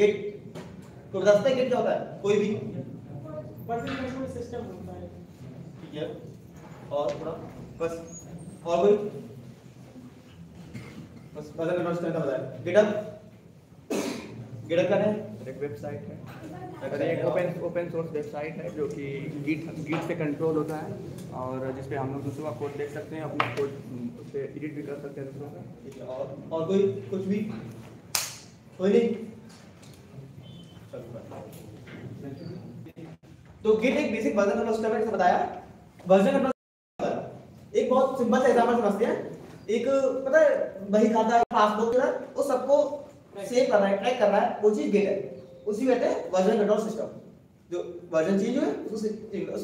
Gate सकता है gate क्या होता है कोई भी। सिस्टम होता है ठीक है। और थोड़ा बस। और कोई? बस बदल कंट्रोल सिस्टम का बताया गेटअप गेटअप क्या है? एक वेबसाइट है। एक ओपन ओपन सोर्स वेबसाइट है जो कि गिट गिट से कंट्रोल होता है और जिस पे हम लोग दूसरों का कोड देख सकते हैं अपना कोड उस एडिट भी कर सकते हैं दूसरों का। और और कोई कुछ भी? कोई नहीं? तो गिट एक बेसिक वर्जन कंट्रोल सिस्टम है बताया। वर्जन कंट्रोल एक बहुत सिंपल सा एग्जांपल समझते हैं एक, पता है, वही खाता है पासबुक है वो सबको सेव कर रहा है ट्रैक कर रहा है, वो चीज़ गेट है। उसी कहते हैं वर्जन कंट्रोल सिस्टम जो वर्जन चेंज हुए उससे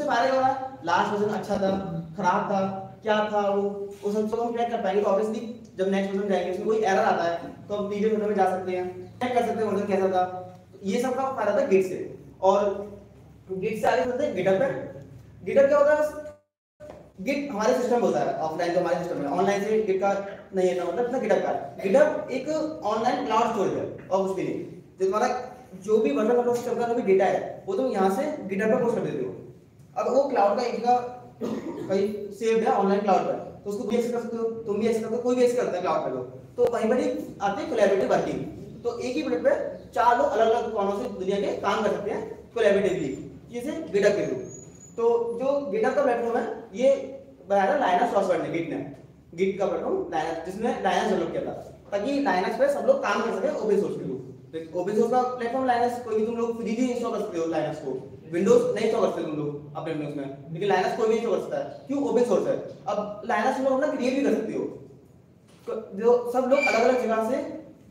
फ़ायदा क्या हो रहा है लास्ट वर्जन अच्छा था, खराब था, क्या था वो? वो सब सब हम ट्रैक कर पाएँगे। तो ऑब्वियसली जब नेक्स्ट वर्जन जाएँगे, उसमें कोई एरर आता है तो हम प्रीवियस वर्जन में जा सकते हैं। चेक कर सकते हैं वर्जन कैसा था। ये सब का फ़ायदा था गिट से। और गिट से आगे चलते हैं गिटअप पे। गिटअप क्या होता है गिट हमारे सिस्टम होता है ऑफलाइन जो हमारे सिस्टम है ऑनलाइन से गिट का नहीं है, ना मतलब ना गिटअप का। गिटअप एक ऑनलाइन क्लाउड स्टोरेज है और कुछ भी नहीं तो तुम्हारा जो भी वर्जन कंट्रोल सिस्टम का जो भी डेटा है, वो तुम यहाँ से गिटअप पे पोस्ट कर देते हो। अब वो क्लाउड का एक जगह कहीं सेव्ड है ऑनलाइन क्लाउड पर। तो उसको भी एक्सेस कर सकते हो, तुम भी एक्सेस करते हो, कोई भी एक्सेस करता है क्लाउड पे तो तो वहीं पर ही आते हैं कोलैबोरेटिव वर्किंग तो एक ही मिनट पे चार लोग अलग अलग कोनों से दुनिया के काम कर सकते हैं कोलैबोरेटिवली जैसे गिटअप के थ्रू तो जो गिटअप का प्लेटफॉर्म है, ये बनाया था लाइनस सॉफ्टवेयर ने गिट ने। गिट का प्लेटफॉर्म लाइनस जिसने लाइनस डेवलप किया था। ताकि लाइनस पे सब लोग काम कर सके ओपन सोर्स के थ्रू ओपन सोर्स का प्लेटफॉर्म लाइनस कोई भी तुम लोग इंस्टॉल कर सकते हो लाइनस को। विंडोज़ नहीं इंस्टॉल कर सकते तुम लोग अपने विंडोज़ में। लेकिन लाइनस कोई भी इंस्टॉल कर सकता है। क्यों? ओपन सोर्स है। अब लाइनस अपना क्रिएट भी कर सकते हो। तो जो सब लोग अलग अलग जगह से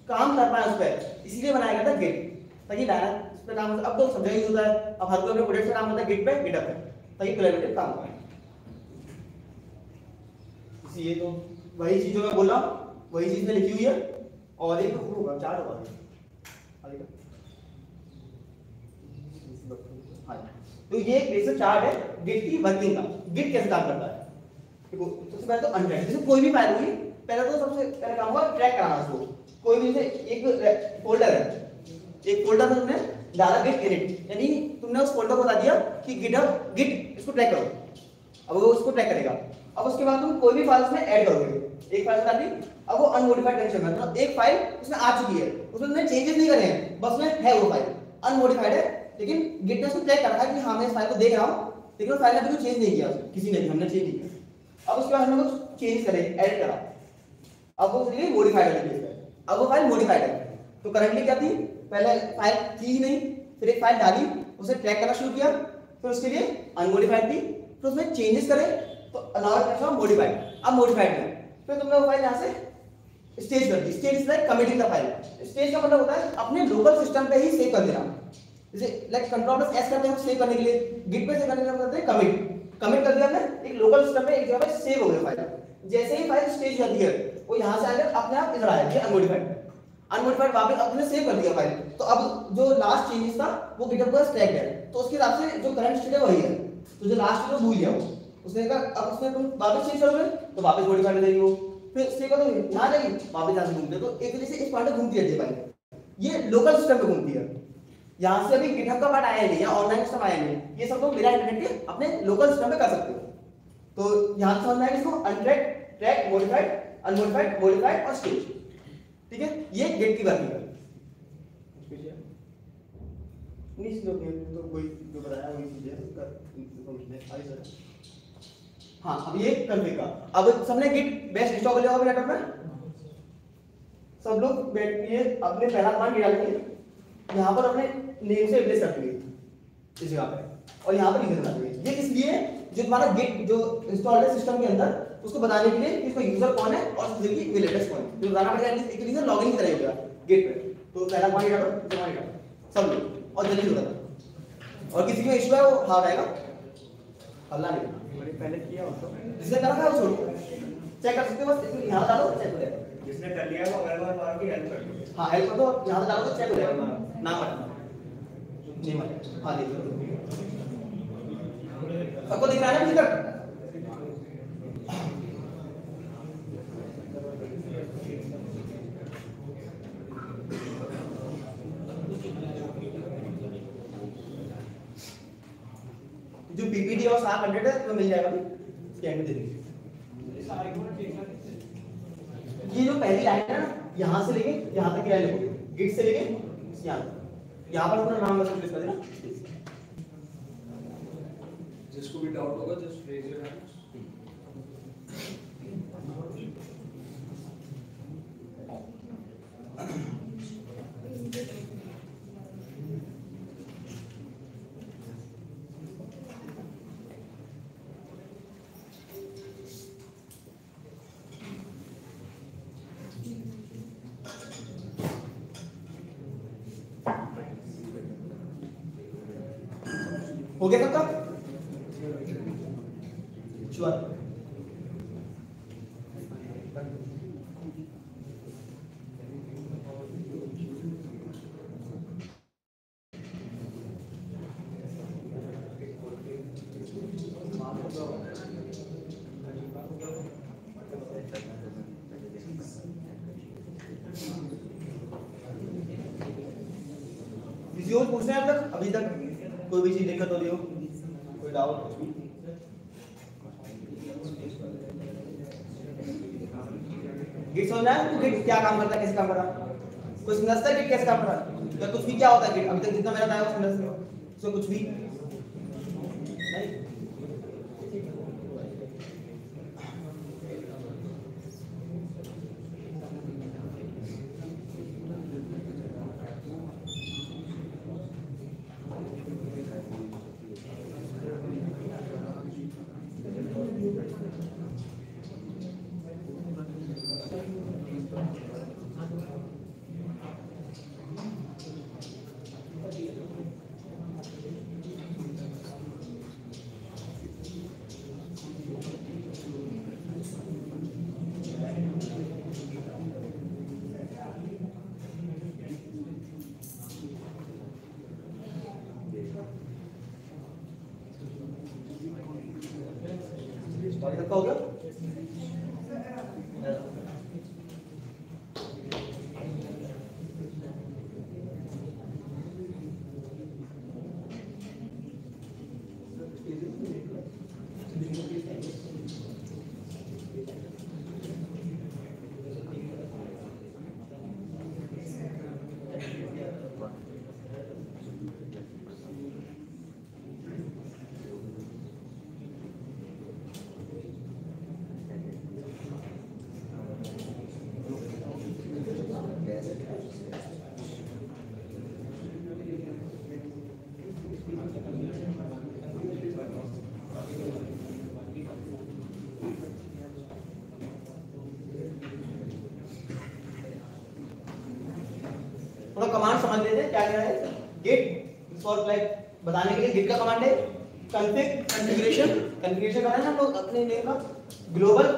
काम कर पाए उस पर इसीलिए बनाया गया था गिट ताकि लाइनस इस पे काम अब तो जगह यूज़ होता है अब हर कोई अपने प्रोजेक्ट पे काम करता है गिट पे गिटअप पे ताकि कोलैबोरेटिव काम करें इसी ये तो वही चीज़ जो मैं बोल हूँ वही चीज़ में लिखी हुई है, और एक होगा, चार होगा। हाँ। तो ये एक बेसिक चार्ट है गिट की वर्किंग का। गिट कैसे काम करता है? देखो, सबसे पहले तो अनट्रैक जैसे कोई भी फ़ाइल हुई पहले तो सबसे पहले काम होगा ट्रैक कराना उसको। कोई भी जैसे एक फोल्डर है। एक फोल्डर में डाला गिट इनिट यानी तुमने उस फोल्डर को बता दिया कि गिटहब गिट इसको ट्रैक करो। अब वो उसको ट्रैक करेगा। अब उसके बाद तुम कोई भी फ़ाइल उसमें ऐड करोगे। एक फ़ाइल बता दी, अब वो अनमोडिफाइड कंडीशन में मतलब एक फ़ाइल उसमें आ चुकी है। उसमें तुमने चेंजेस नहीं करे हैं। बस में है वो फ़ाइल अनमोडिफाइड है, लेकिन गिट ने उसको ट्रैक करा है कि हाँ मैं इस फ़ाइल को देख रहा हूँ, लेकिन वो फ़ाइल ने अभी चेंज नहीं किया। किसी ने भी, हमने चेंज नहीं किया। अब उसके बाद हमने कुछ चेंज करे ऐड करा। अब वो मॉडिफाइड केस पे अब वो फ़ाइल मॉडिफाइड है। तो करंटली क्या थी? पहले फ़ाइल थी ही नहीं, फिर एक फ़ाइल डाली, उसे ट्रैक करना शुरू किया, फिर उसके लिए अनमोडिफाइड थी, फिर उसमें चेंजेस करे तो अलाउ मॉडिफाइड अब मॉडिफाइड में फिर तुमने वो फ़ाइल यहाँ से स्टेज कर दी। Stage like committing the file stage का मतलब होता है अपने लोकल सिस्टम पे ही सेव कर देना। जैसे लाइक कंट्रोल प्लस एस करते हैं सेव करने के लिए। गिट पे सेव करने के लिए करते हैं कमिट कमिट कर दिया हमने, एक लोकल सिस्टम पे एक जगह पे सेव हो गई फ़ाइल जैसे ही फ़ाइल स्टेज जाती है, वो यहाँ से आकर अपने आप इधर आएगी अनमोडिफाइड अनमोडिफाइड अपने सेव कर दिया फ़ाइल। तो अब जो लास्ट चेंजेस था, वो पर स्टैक है। तो उसके हिसाब से जो करंट स्टेट है, वही है। तो जो लास्ट भूल गया वो उसने कहा, अब उसमें तुम वापस चेंज करोगे तो वापस वो। फिर करोगे यहाँ जाएगी, वापस घूमते तो एक से इस पॉइंट पे घूमती रहती है फ़ाइल ये लोकल सिस्टम पे घूमती है यहाँ से अभी का पार्ट आया नहीं या ऑनलाइन सिस्टम आया नहीं। ये सब लोग मेरा इंटरनेट के अपने लोकल सिस्टम पे कर सकते हो। तो यहाँ से में इसको untrack track modified unmodified modified और स्टेज ठीक है? ये गेट की है नहीं तो कोई जो बताया वही चीज़ है उसका है। सर। हाँ अब ये का। अब सबने गिट बेस्ट इंस्टॉल कर लिया होगा नेटवर्क में? सब लोग बैठिए अपने पहला कमांड डालेंगे। यहाँ पर अपने नेम से रिप्लेस कर देंगे। इस जगह पे। और यहाँ पर देंगे ये इसलिए जो तुम्हारा गिट जो इंस्टॉल्ड है सिस्टम के अंदर उसको बताने के लिए कि इसका यूज़र कौन है और उसकी ईमेल एड्रेस कौन है। तो बताना पड़ेगा एक रीजन लॉगिन की तरह हो गया गेट पे। तो पहला कमांड डालो दूसरा कमांड डालो सब लोग और जल्दी होगा और किसी का इशू है वो हार आएगा अल्लाह नहीं मैंने पहले किया उसको जिसने करा था वो छोड़ो चेक कर सकते हो बस इसमें यहाँ डालो चेक हो जाएगा। जिसने कर लिया वो अगले बार मार की हेल्प कर दो हाँ हेल्प कर दो यहाँ से डालो तो चेक हो जाएगा। नाम हटाना नहीं मत हाँ देख लो। सबको दिख रहा है ना मुझे पीपीटी सात हंड्रेड है तुम्हें मिल जाएगा अभी। स्कैन दे देंगे। ये जो पहली लाइन है ना यहाँ से लेके यहाँ तक की लाइन लिखोगे गिट से लेके यहाँ। यहाँ पर अपना नाम बस कर देना। जिसको भी डाउट होगा जस्ट रेज योर हैंड्स हो गया सबका श्योर किसी और पूछना है अब तक अभी तक कोई भी चीज़ दिक्कत हो रही हो कोई डाउट कुछ भी गिट समझना क्या काम करता है कैसे काम कोई समझता है, कैसे काम कुछ भी क्या होता है अभी तक जितना मेरा समझ सो कुछ भी। समझ लेते हैं क्या कह रहा है? गिट फॉर लाइक बताने के लिए गिट का कमांड है। कॉन्फ़िग कॉन्फ़िगरेशन कॉन्फ़िगरेशन का है ना हम लोग अपने नेम का ग्लोबल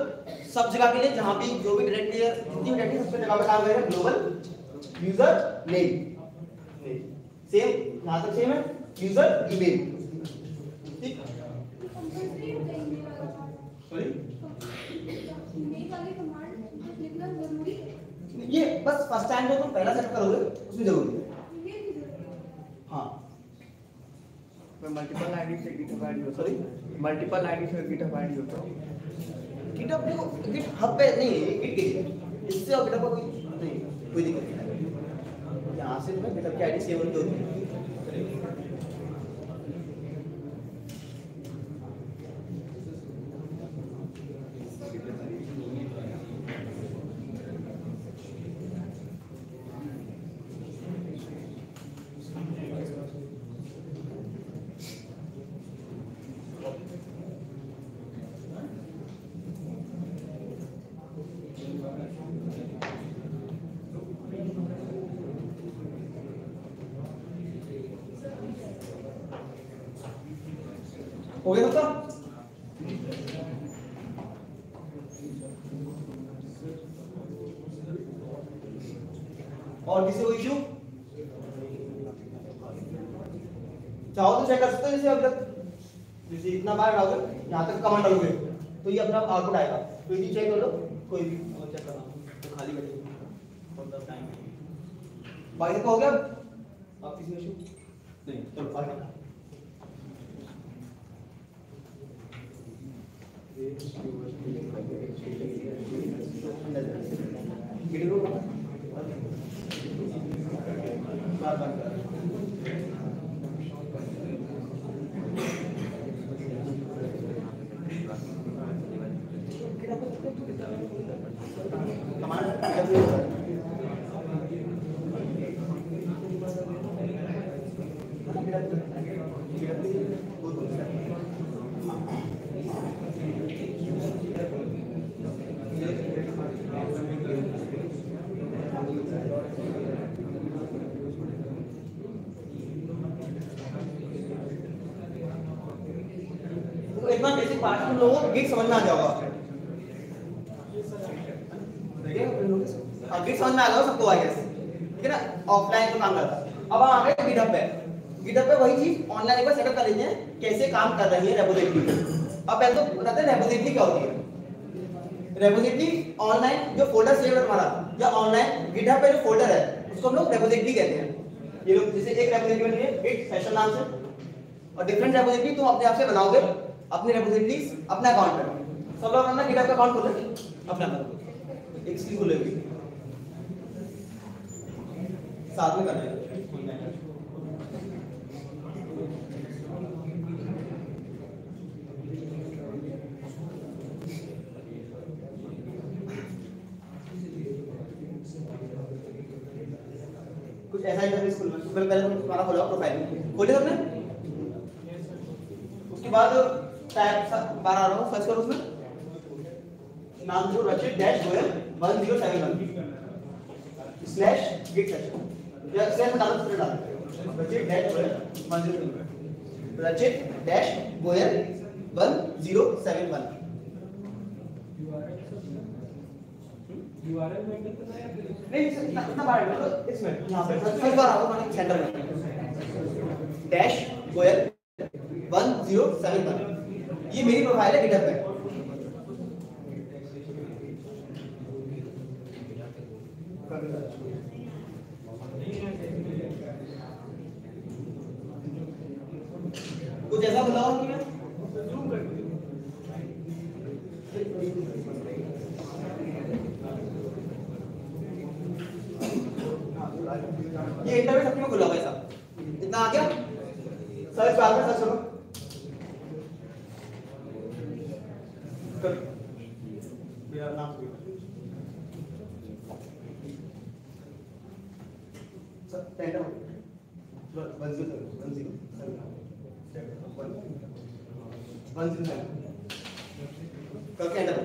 सब जगह के लिए जहाँ भी जो भी डायरेक्टली जितनी भी डायरेक्टली सब जगह पे काम करेगा ग्लोबल यूज़र नेम सेम यहाँ तक सेम है यूज़र ईमेल ठीक? सॉरी ये है बस फ़र्स्ट टाइम जो तुम पहला सेटअप करोगे उसमें ज़रूरी है ये भी ज़रूरी है हाँ मल्टीपल आईडी से गिटहब आईडी होता है मल्टीपल आईडी से गिटहब आईडी होता गिटहब को गिटहब पे नहीं गिट के इससे और गिटहब का नहीं, कोई दिक्कत नहीं। यहाँ से मैं गिटहब की आईडी सेव होनी होती है फोल्डर है, उसको हम लोग रेपोजिटरी कहते हैं। ये लोग जैसे एक रेपोजिटरी बनी है इट सेशन नाम से। और डिफरेंट रेपोजिटरी तुम अपने आप से बनाओगे, अपनी रेपोजिटरी अपने अकाउंट पर सब लोग अपना गिटहब का अकाउंट खोलो अपना अकाउंट एक स्क्रीन खोलेगी साथ में करना है कुछ ऐसा खुलना पहले तुम तुम्हारा खोलो प्रोफ़ाइल खोले तुमने उसके बाद टैब बार आ रहा हूँ सर्च करो उसमें। नाम जो Rachit dash Goyal one zero seven one slash git session या स्लैश में डालो फिर डालो Rachit dash Goyal one zero Rachit dash Goyal one zero seven one URL में कितना है नहीं सर, इतना इतना बाहर मतलब इसमें यहाँ पे। सर्च बार आओ मैंने सेंटर में। Dash Goyal one zero seven one ये मेरी प्रोफ़ाइल है गिटहब पे कुछ ऐसा बताओ कि मैं जूम कर दो ये इंटरव्यू सब में खुला हुआ है सब इतना आ गया सर्च बार में सर्च करो करो। मेरा नाम sir tender one zero one zero one zero seven करके एंटर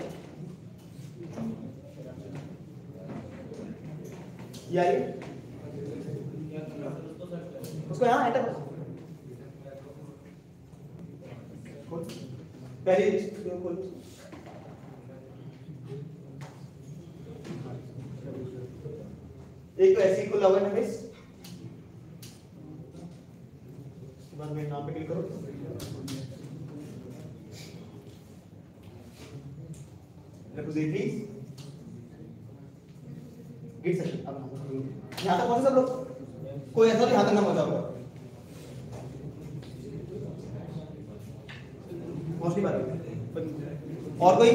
ये आइए इसको यहाँ एंटर पहली खोल? एक तो ऐसे ही खुला हुआ है नमेश बाद में नाम पे क्लिक करो। तक पहुँचे सब लोग? कोई ऐसा भी यहाँ तक ना पहुँचा होगा। और कोई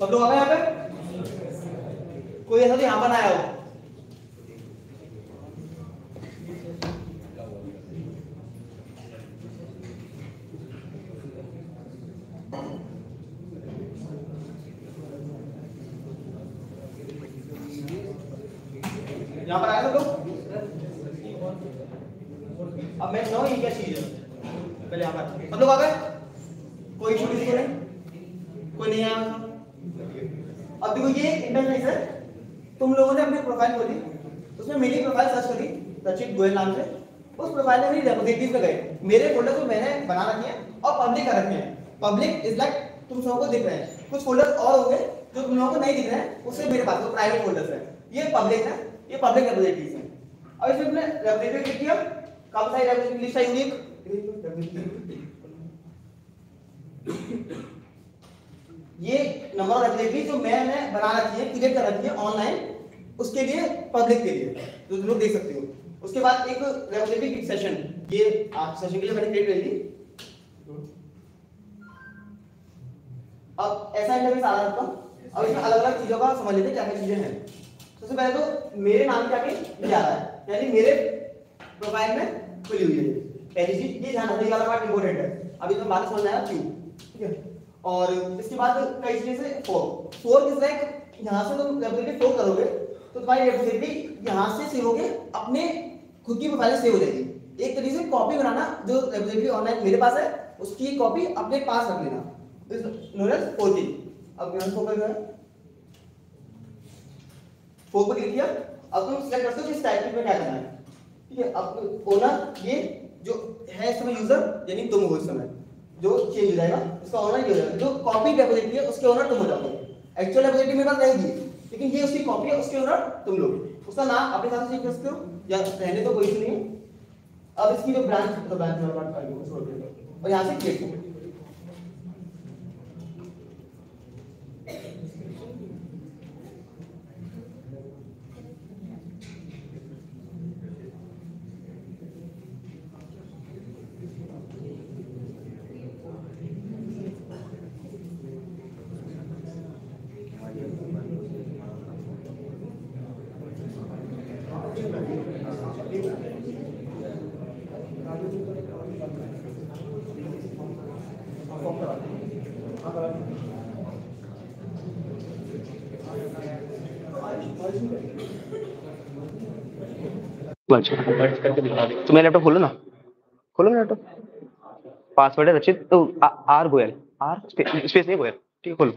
सब लोग आ गए यहाँ पे कोई ऐसा तो यहाँ पर ना आया हो यहाँ पर आए सब लोग अब मैं सुनाऊँ ये क्या चीज़ है पहले यहाँ पर सब लोग आ गए कोई इशू किसी को नहीं कोई नहीं आया अब देखो ये इंटरफेस है तुम लोगों ने अपनी प्रोफ़ाइल खोली उसमें मेरी प्रोफ़ाइल सर्च करी रचित गोयल नाम से उस प्रोफ़ाइल में मेरी रेपोजिटरीज में गए। मेरे फोल्डर को मैंने बना रखे हैं और पब्लिक कर रखे हैं। पब्लिक इज़ लाइक तुम सबको को दिख रहे हैं। कुछ फोल्डर्स और होंगे जो तुम लोगों को नहीं दिख रहे हैं, उससे मेरे पास प्राइवेट फोल्डर्स हैं। ये पब्लिक है, ये पब्लिक रेपोजिटरीज हैं। अब इसमें तुमने रेपोजिटरी क्लिक किया, कब सारी रेपोजिटरी लिस्ट आई यूनिक ये नंबर ऑफ़ रेपोजिटरी जो मैंने बना रखी है क्रिएट कर रखी है ऑनलाइन उसके लिए पब्लिक के लिए, जो तुम लोग देख सकते हो। उसके बाद एक रेपोजिटरी सेशन ये आज सेशन के लिए मैंने क्रिएट कर ली अब ऐसा इंटरफेस आ रहा आपका। अब इसमें अलग अलग चीज़ों का समझ लेते क्या क्या चीज़ें हैं। सबसे पहले तो मेरे नाम के आगे ये है। यानी मेरे प्रोफ़ाइल में खुली हुई है। पहली चीज़, ये ध्यान रखने वाला पार्ट इंपॉर्टेंट है। अभी तो बात समझ आया क्यों ठीक है? और इसके बाद कई चीज़ें से फोर फोर इज़ लाइक यहाँ से तुम रेपोजिटरी फोर करोगे तो तुम्हारी रेपोजिटरी यहाँ से होके अपने खुद की प्रोफ़ाइल सेव हो जाएगी। एक तरीके से कॉपी बनाना जो रेपोजिटरी ऑनलाइन मेरे पास है, उसकी कॉपी अपने पास रख लेना। अब कर पर अब तुम सिलेक्ट करते हो कि इस टाइप में क्या करना है। ठीक है, अब ओनर ये जो है इस समय यूज़र यानी तुम हो इस समय, जो चेंज हो जाएगा ओनर ये हो जाएगा। जो कॉपी रेपोजिटरी है, उसके तुम हो जाओगे। एक्चुअल रेपोजिटरी मेरे पास रहेगी, लेकिन ये उसकी कॉपी है, उसके ओनर तुम लोग। उसका नाम अपने साथ कर सकते हो? या रहने तो कोई नहीं। अब इसकी जो ब्रांच तो ब्रांच नंबर पार्ट आएगा वो छोड़ देगा और यहाँ से क्लिक करो तो मेरा लैपटॉप खोलो ना। खोलो मेरा लैपटॉप पासवर्ड है रचित तो आर गोयल आर स्पेस नहीं गोयल ठीक है, खोलो।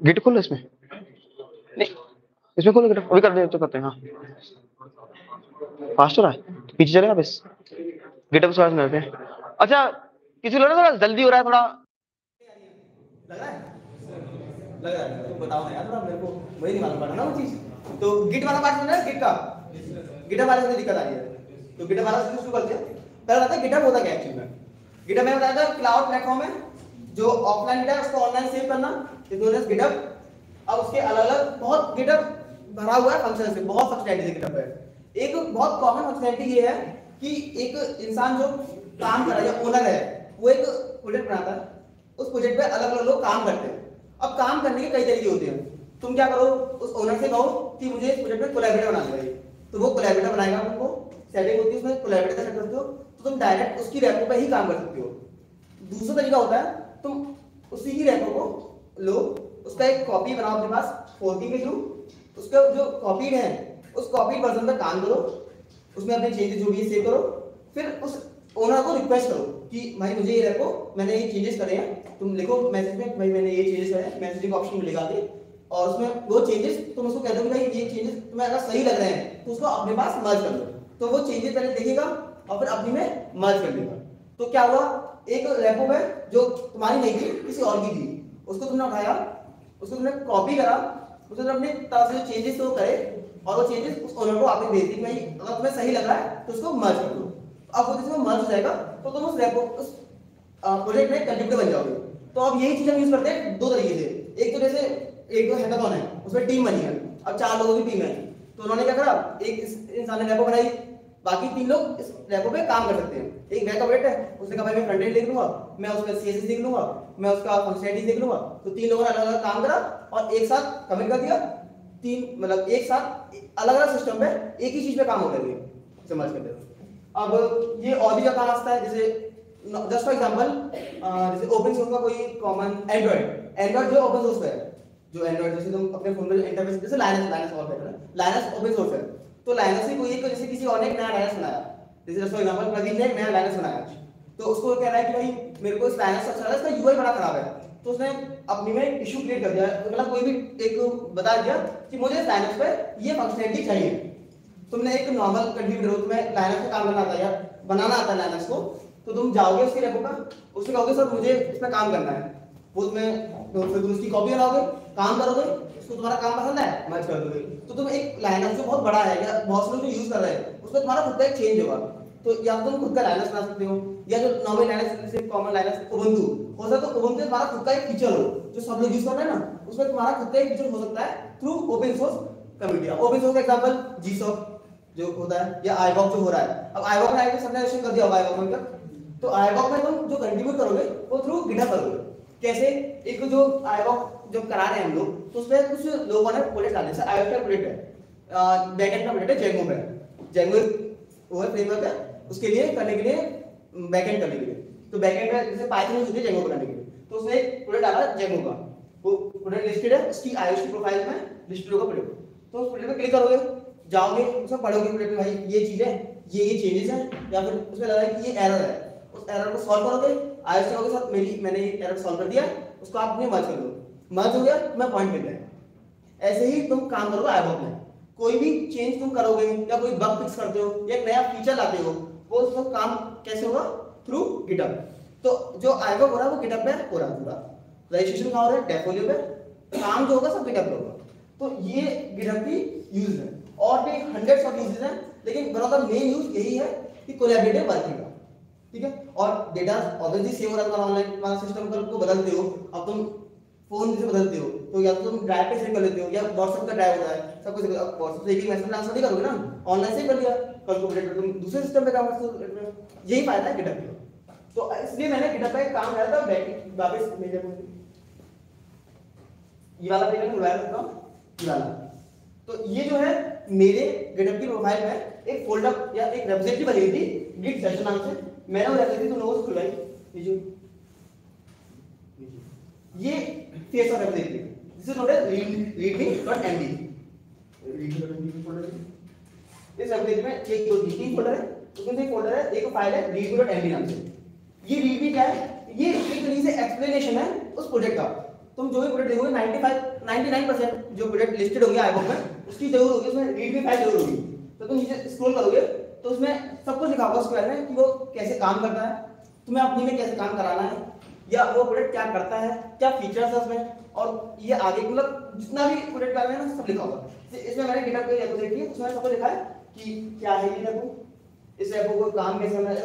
गिट खोलो इसमें। नहीं। इसमें खोलो गिट अभी कर दे तो करते हैं हाँ। फास्ट हो रहा है पीछे चलेगा बस। गिट अप सर्च करते हैं। अच्छा किसी लोग थोड़ा जल्दी हो रहा है थोड़ा? लग रहा है। लग रहा है। तो बताओ ना यार, थोड़ा मेरे को वही नहीं मालूम पड़ा ना वो चीज़। तो गिट वाला पार्ट है गिट का? गिटहब वाले से दिक्कत आ रही है। तो गिटहब वाला शुरू करते हैं पहले बताते हैं गिटहब होता क्या एक्चुअली में गिटहब में बताया था क्लाउड प्लेटफॉर्म है, जो ऑफलाइन गिटहब है उसको ऑनलाइन सेव करना इज़ नोन एज गिटहब अब उसके अलग अलग बहुत गिटहब भरा हुआ है फ़ंक्शन से, बहुत फंक्शनैलिटी से गिटहब है। एक बहुत कॉमन फंक्शनैलिटी ये है कि एक इंसान जो काम कर रहा है, या ओनर है, वो एक प्रोडक्ट बनाता है। उस प्रोजेक्ट पे अलग अलग लोग काम करते हैं। अब काम करने के कई तरीके होते हैं। तुम क्या करो, उस ओनर से कहो कि मुझे इस प्रोजेक्ट में कोलैबोरेटर बनाना है। तो वो कोलैबोरेटर बनाएगा तुमको सेटिंग होती है उसमें कोलैबोरेटर सेट करते हो तो तुम डायरेक्ट उसकी रेपो पे ही काम कर सकते हो। दूसरा तरीका होता है, तुम उसी की रैपो को लो, उसका एक कॉपी बनाओ अपने पास फोर्किंग के थ्रू उसका जो कॉपीड है, उस कॉपीड वर्जन पे काम करो, उसमें अपने चेंजेस जो भी है सेव करो, फिर उस ओनर को रिक्वेस्ट करो कि, भाई, मुझे ये रखो मैंने ये चेंजेस करे हैं, तुम लिखो मैसेज में, भाई, मैंने ये चेंजेस करे हैं मैसेजिंग ऑप्शन मिलेगा आगे। और उसमें वो चेंजेस तुम उसको कह दो भाई ये चेंजेस तुम्हें अगर सही लग रहे हैं तो उसको अपने पास मर्ज कर लो तो वो चेंजेस पहले देखेगा और फिर अपनी में मर्ज कर लेगा। तो क्या हुआ? एक रेपो में जो तुम्हारी नहीं थी, किसी और की थी, उसको तुमने उठाया, उसको तुमने कॉपी करा उसको तुमने अपने तरफ़ से जो चेंजेस तो करे, और वो चेंजेस उस ओनर को आगे भेज दी भाई अगर तुम्हें सही लग रहा है तो उसको मर्ज कर दो। अब वो जिसमें मर्ज हो जाएगा तो तुम उस रेपो उस प्रोजेक्ट में कंट्रीब्यूटर बन जाओगे। तो अब यही चीज़ हम यूज़ करते हैं दो तरीके से। एक तो जैसे एक तो हैकाथॉन है उसमें टीम बनी है। अब चार लोगों की टीम है। तो उन्होंने क्या करा? एक इंसान ने रेपो बनाई। बाकी तीन लोग इस रेपो पे काम कर सकते हैं। एक बैक अपडेट है, उसने कहा, भाई, मैं फ्रंट एंड लिख लूँगा, मैं उसमें सीएसएस लिख लूँगा, मैं उसका फंक्शनैलिटी देख लूँगा। तो तीन लोगों ने अलग अलग काम करा और एक साथ कमिट कर दिया। तीन मतलब एक साथ अलग अलग सिस्टम पे एक ही चीज़ पे काम हो रही समझ कर अब ये और भी काम आता है, जैसे जस्ट फॉर एग्जांपल जैसे ओपन सोर्स का कोई कॉमन एंड्रॉइड एंड्रॉइड जो ओपन सोर्स है जो एंड्रॉइड जैसे तुम अपने फ़ोन में जो इंटरफेस जैसे लाइनस लाइनस और हैं। लाइनस ओपन सोर्स है। तो लाइनस ही कोई एक जैसे किसी और ने एक नया लाइनस बनाया। जैसे फॉर एग्जांपल प्रदीप ने एक नया लाइनस बनाया तो उसको कह रहा है कि भाई, मेरे को इस लाइनस अच्छा लगा, इसका यूआई बड़ा खराब है। तो उसने अपनी में इशू क्रिएट कर दिया। मतलब कोई भी एक बता दिया कि मुझे इस लाइनस पे ये फंक्शनैलिटी चाहिए। तुमने एक नॉर्मल कंट्रीब्यूटर हो, तुम्हें लाइनस पे काम करना आता है बनाना आता लाइनस को तो तुम जाओगे उसके रेपो का, उससे कहोगे, सर, मुझे इस पे काम करना है। वो तुम्हें तो फिर तुम उसकी कॉपी बनाओगे काम करोगे उसको तुम्हारा काम पसंद है मैच कर दोगे। तो तुम एक लाइनस जो बहुत बड़ा है, या बहुत से लोग यूज़ कर रहे हैं, उसमें तुम्हारा खुद का एक चेंज होगा। तो या तो तुम खुद का लाइनस बना सकते हो, या जो नॉर्मल लाइनस जैसे कॉमन लाइनस उबुंटू हो सकता है उबुंटू तुम्हारा खुद का एक फीचर हो, जो सब लोग यूज़ कर रहे हैं ना, उसमें तुम्हारा खुद का एक फीचर हो सकता है through open source community open source का एग्जांपल जीसॉक जो होता है, या आईवॉक जो हो रहा है। अब आईवॉक ने सबने रजिस्टर कर दिया होगा आईवॉक में। तो आईवॉक में तुम जो कंट्रीब्यूट करोगे, वो थ्रू गिटहब करोगे। कैसे एक जो आईवॉक जो करा रहे हैं हम लोग तो उसमें कुछ लोगों ने प्रोजेक्ट डाले जैसे आईवॉक का प्रोजेक्ट है। बैकएंड का प्रोजेक्ट है जेंगो पे जेंगो वो है फ्रेमवर्क है, उसके लिए करने के लिए बैकएंड करने के लिए। तो बैकएंड में जैसे पाइथन यूज़ होती है जेंगो बनाने के लिए। तो उसने एक प्रोजेक्ट डाला जेंगो का। वो प्रोजेक्ट लिस्टेड है, उसकी आईओएस प्रोफ़ाइल में लिस्टेड होगा प्रोजेक्ट तो उस प्रोजेक्ट पे क्लिक करोगे, जाओगे उसमें पढ़ोगे प्रोजेक्ट में भाई, ये चीज़ है, ये ये चेंजेस हैं, या फिर उसमें लगा कि ये एरर है। एरर को सॉल्व करोगे आईओएस के साथ मेरी, मैंने ये एरर सॉल्व कर दिया, उसको आपने मर्ज कर दो मर्ज हो गया, मैं पॉइंट मिल गया। ऐसे ही तुम काम करोगे आईवॉक में। कोई भी चेंज तुम करोगे या कोई बग फिक्स करते हो या नया फीचर लाते हो, वो उसका काम कैसे होगा? थ्रू गिटअप तो जो आईवॉक हो रहा है, वो गिटअप पे हो रहा है पूरा। रजिस्ट्रेशन कहाँ हो रहा है? डेफोलियो पे। काम जो होगा, सब गिटअप पे होगा। तो ये गिटअप की यूज़ है। और भी हंड्रेड्स ऑफ़ यूजेस हैं, लेकिन वन मेन यूज़ यही है कि कोलैबोरेटिव वर्किंग का ठीक है? और डेटा ऑब्वियसली सेव हो रहा है ऑनलाइन तुम्हारा सिस्टम पर को बदलते हो। अब तुम फ़ोन से बदलते हो तो या तो तुम ड्राइव पे सेव कर लेते हो, या व्हाट्सएप का ड्राइव होता है, सब कुछ अब व्हाट्सएप से एक ही मैसेज ट्रांसफ़र नहीं करोगे ना? ऑनलाइन सेव कर लिया। कल को तुम दूसरे सिस्टम पे काम करते हो यही फ़ायदा है गिटहब का। तो इसलिए मैंने गिटहब पे काम किया था बैक वापस मेरे ये वाला पेज मैं खुलवाया सकता हूँ ये वाला तो ये जो है, मेरे गिटहब की प्रोफ़ाइल में एक फोल्डर या एक रेपोजिटरी बनी हुई थी गिट सेशन नाम से। मैंने वो रेपोजिटरी तुम लोगों से खुलवाई ये जो ये face of repository this is note as readme.md readme.md folder इस रेपोजिटरी में, एक दो तीन फोल्डर है। उसमें से फोल्डर है, एक फ़ाइल है readme.md नाम से। ये readme क्या है? ये एक तरीके से एक्सप्लेनेशन है उस प्रोजेक्ट का। तुम जो भी प्रोजेक्ट देखोगे 95 99% जो प्रोजेक्ट लिस्टेड होंगे आईबुक में, उसकी ज़रूर होगी, उसमें readme फ़ाइल ज़रूर होगी। तो तुम नीचे स्क्रॉल करोगे तो उसमें सब कुछ लिखा होगा बारे में कि वो कैसे काम करता है, तुम्हें अपनी में कैसे काम कराना है, या वो प्रोडक्ट क्या करता है, क्या फीचर्स है उसमें, और ये आगे मतलब जितना भी प्रोडक्ट में ना, सब लिखा होगा तो इसमें मैंने गिटहब पे रेपो देखी, उसमें सबको लिखा है कि क्या है ये रेपो इस रेपो को काम कैसे करना है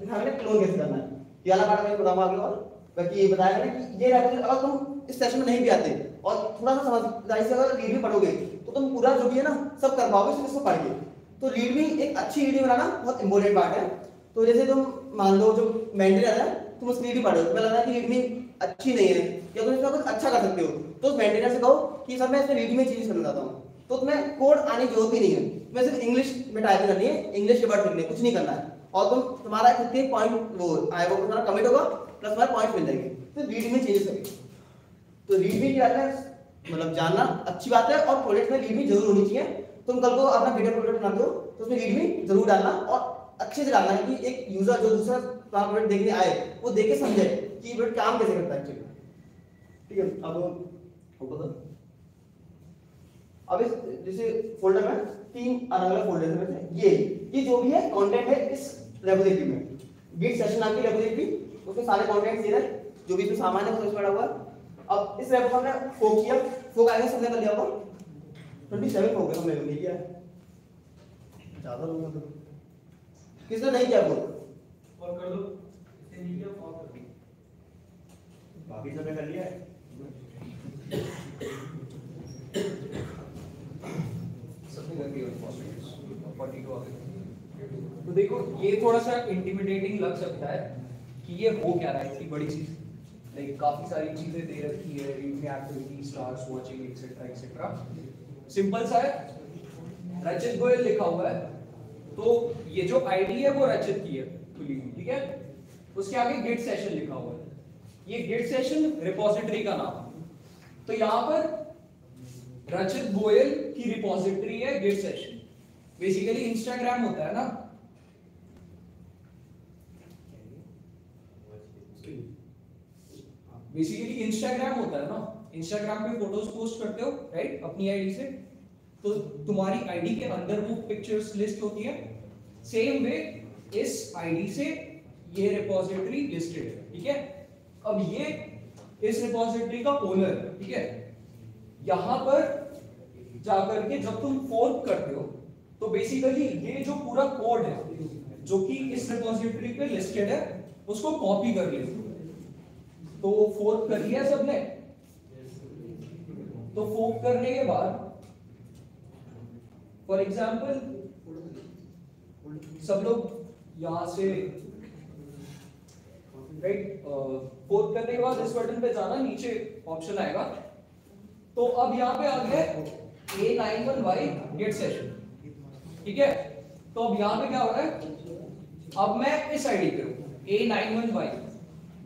लिखा मैंने क्लोन कैसे करना है। ये वाला पार्ट मैं बताऊँगा आगे और, बाकी ये बताया मैंने कि ये रेपो अगर तुम इस सेशन में नहीं भी आते, और थोड़ा सा समझदारी से अगर रीड भी पढ़ोगे तो तुम पूरा जो भी है ना, सब कर पाओगे इसको पढ़ के। तो रीड भी एक अच्छी रीडिंग बनाना बहुत इंपॉर्टेंट पार्ट है। तो जैसे तुम मान लो जो मेंटेनर है, तुम उसकी रीडिंग पढ़ तुम्हें लग रहा है कि रीडिंग अच्छी नहीं है, या तुम इसमें कुछ अच्छा कर सकते हो तो उस मेंटेनर से कहो कि सर मैं इसमें रीडिंग में चेंज करना चाहता हूँ। तो तुम्हें कोड आने की ज़रूरत भी नहीं है। तुम्हें सिर्फ़ इंग्लिश में टाइपिंग करनी है इंग्लिश के वर्ड कुछ नहीं करना है। और तुम, तुम्हारा खुद पॉइंट वो आएगा तुम्हारा कमिट होगा प्लस तुम्हारे पॉइंट मिल जाएँगे। तो रीडिंग में चेंजेस तो रीडिंग क्या है? मतलब जानना अच्छी बात है और प्रोजेक्ट में रीडिंग ज़रूर होनी चाहिए। तुम कल को अपना वीडियो प्रोजेक्ट बनाते हो तो उसमें रीडिंग ज़रूर डालना और अच्छे से डालना है कि एक यूज़र जो दूसरा तुम्हारा प्रोजेक्ट देखने आए, वो देख समझे कि ये प्रोजेक्ट काम कैसे करता है एक्चुअली ठीक है, अब ऊपर अब इस, जैसे फोल्डर में तीन अलग अलग फोल्डर है वैसे ये ये जो भी है कंटेंट है इस रेपोजिटरी में। गिट सेशन नाम की रेपोजिटरी उसमें सारे कंटेंट्स ये जो भी इसमें सामान है उसमें पड़ा हुआ है। अब इस रेपो हमने फोक किया फोक आगे सबने कर लिया होगा 27 फोक है हमने नहीं किया? ज़्यादा लोग मतलब किसने नहीं किया फोक और कर दो। इसे नहीं किया और कर दो। बाकी सबने कर लिया? है सबने कर दिया फोर्टी टू तो देखो ये थोड़ा सा इंटिमिडेटिंग लग सकता है कि ये हो क्या रहा है इतनी बड़ी चीज़। लाइक काफ़ी सारी चीज़ें दे रखी है reading activity stars watching etcetera etcetera simple सा है। रचित गोयल लिखा हुआ है। तो ये जो आईडी है, वो रचित की है, खुली हुई, ठीक है? उसके आगे गेट सेशन लिखा हुआ है। ये गेट सेशन रिपोजिटरी का नाम तो यहाँ पर रचित गोयल की रिपोजिटरी है गेट सेशन बेसिकली इंस्टाग्राम होता है ना? बेसिकली इंस्टाग्राम होता है ना? इंस्टाग्राम पे फ़ोटोज़ पोस्ट करते हो राइट अपनी आईडी से। तो तुम्हारी आईडी के अंदर वो पिक्चर्स लिस्ट होती है। सेम वे इस आईडी से ये रिपोजिटरी लिस्टेड है, ठीक है? अब ये इस रिपोजिटरी का ओनर ठीक है? यहाँ पर जाकर के जब तुम फोर्क करते हो तो बेसिकली ये जो पूरा कोड है, जो कि इस रिपोजिटरी पे लिस्टेड है, उसको कॉपी कर लिया। तो फोर्क कर लिया सबने? तो फोर्क करने के बाद फॉर एग्ज़ाम्पल सब लोग यहाँ से राइट फोर्क करने के बाद इस बटन पे जाना, नीचे ऑप्शन आएगा। तो अब यहाँ पे आ गया A nine one Y git session ठीक है? तो अब यहाँ पे क्या हो रहा है? अब मैं इस आईडी पे ए नाइन वन वाई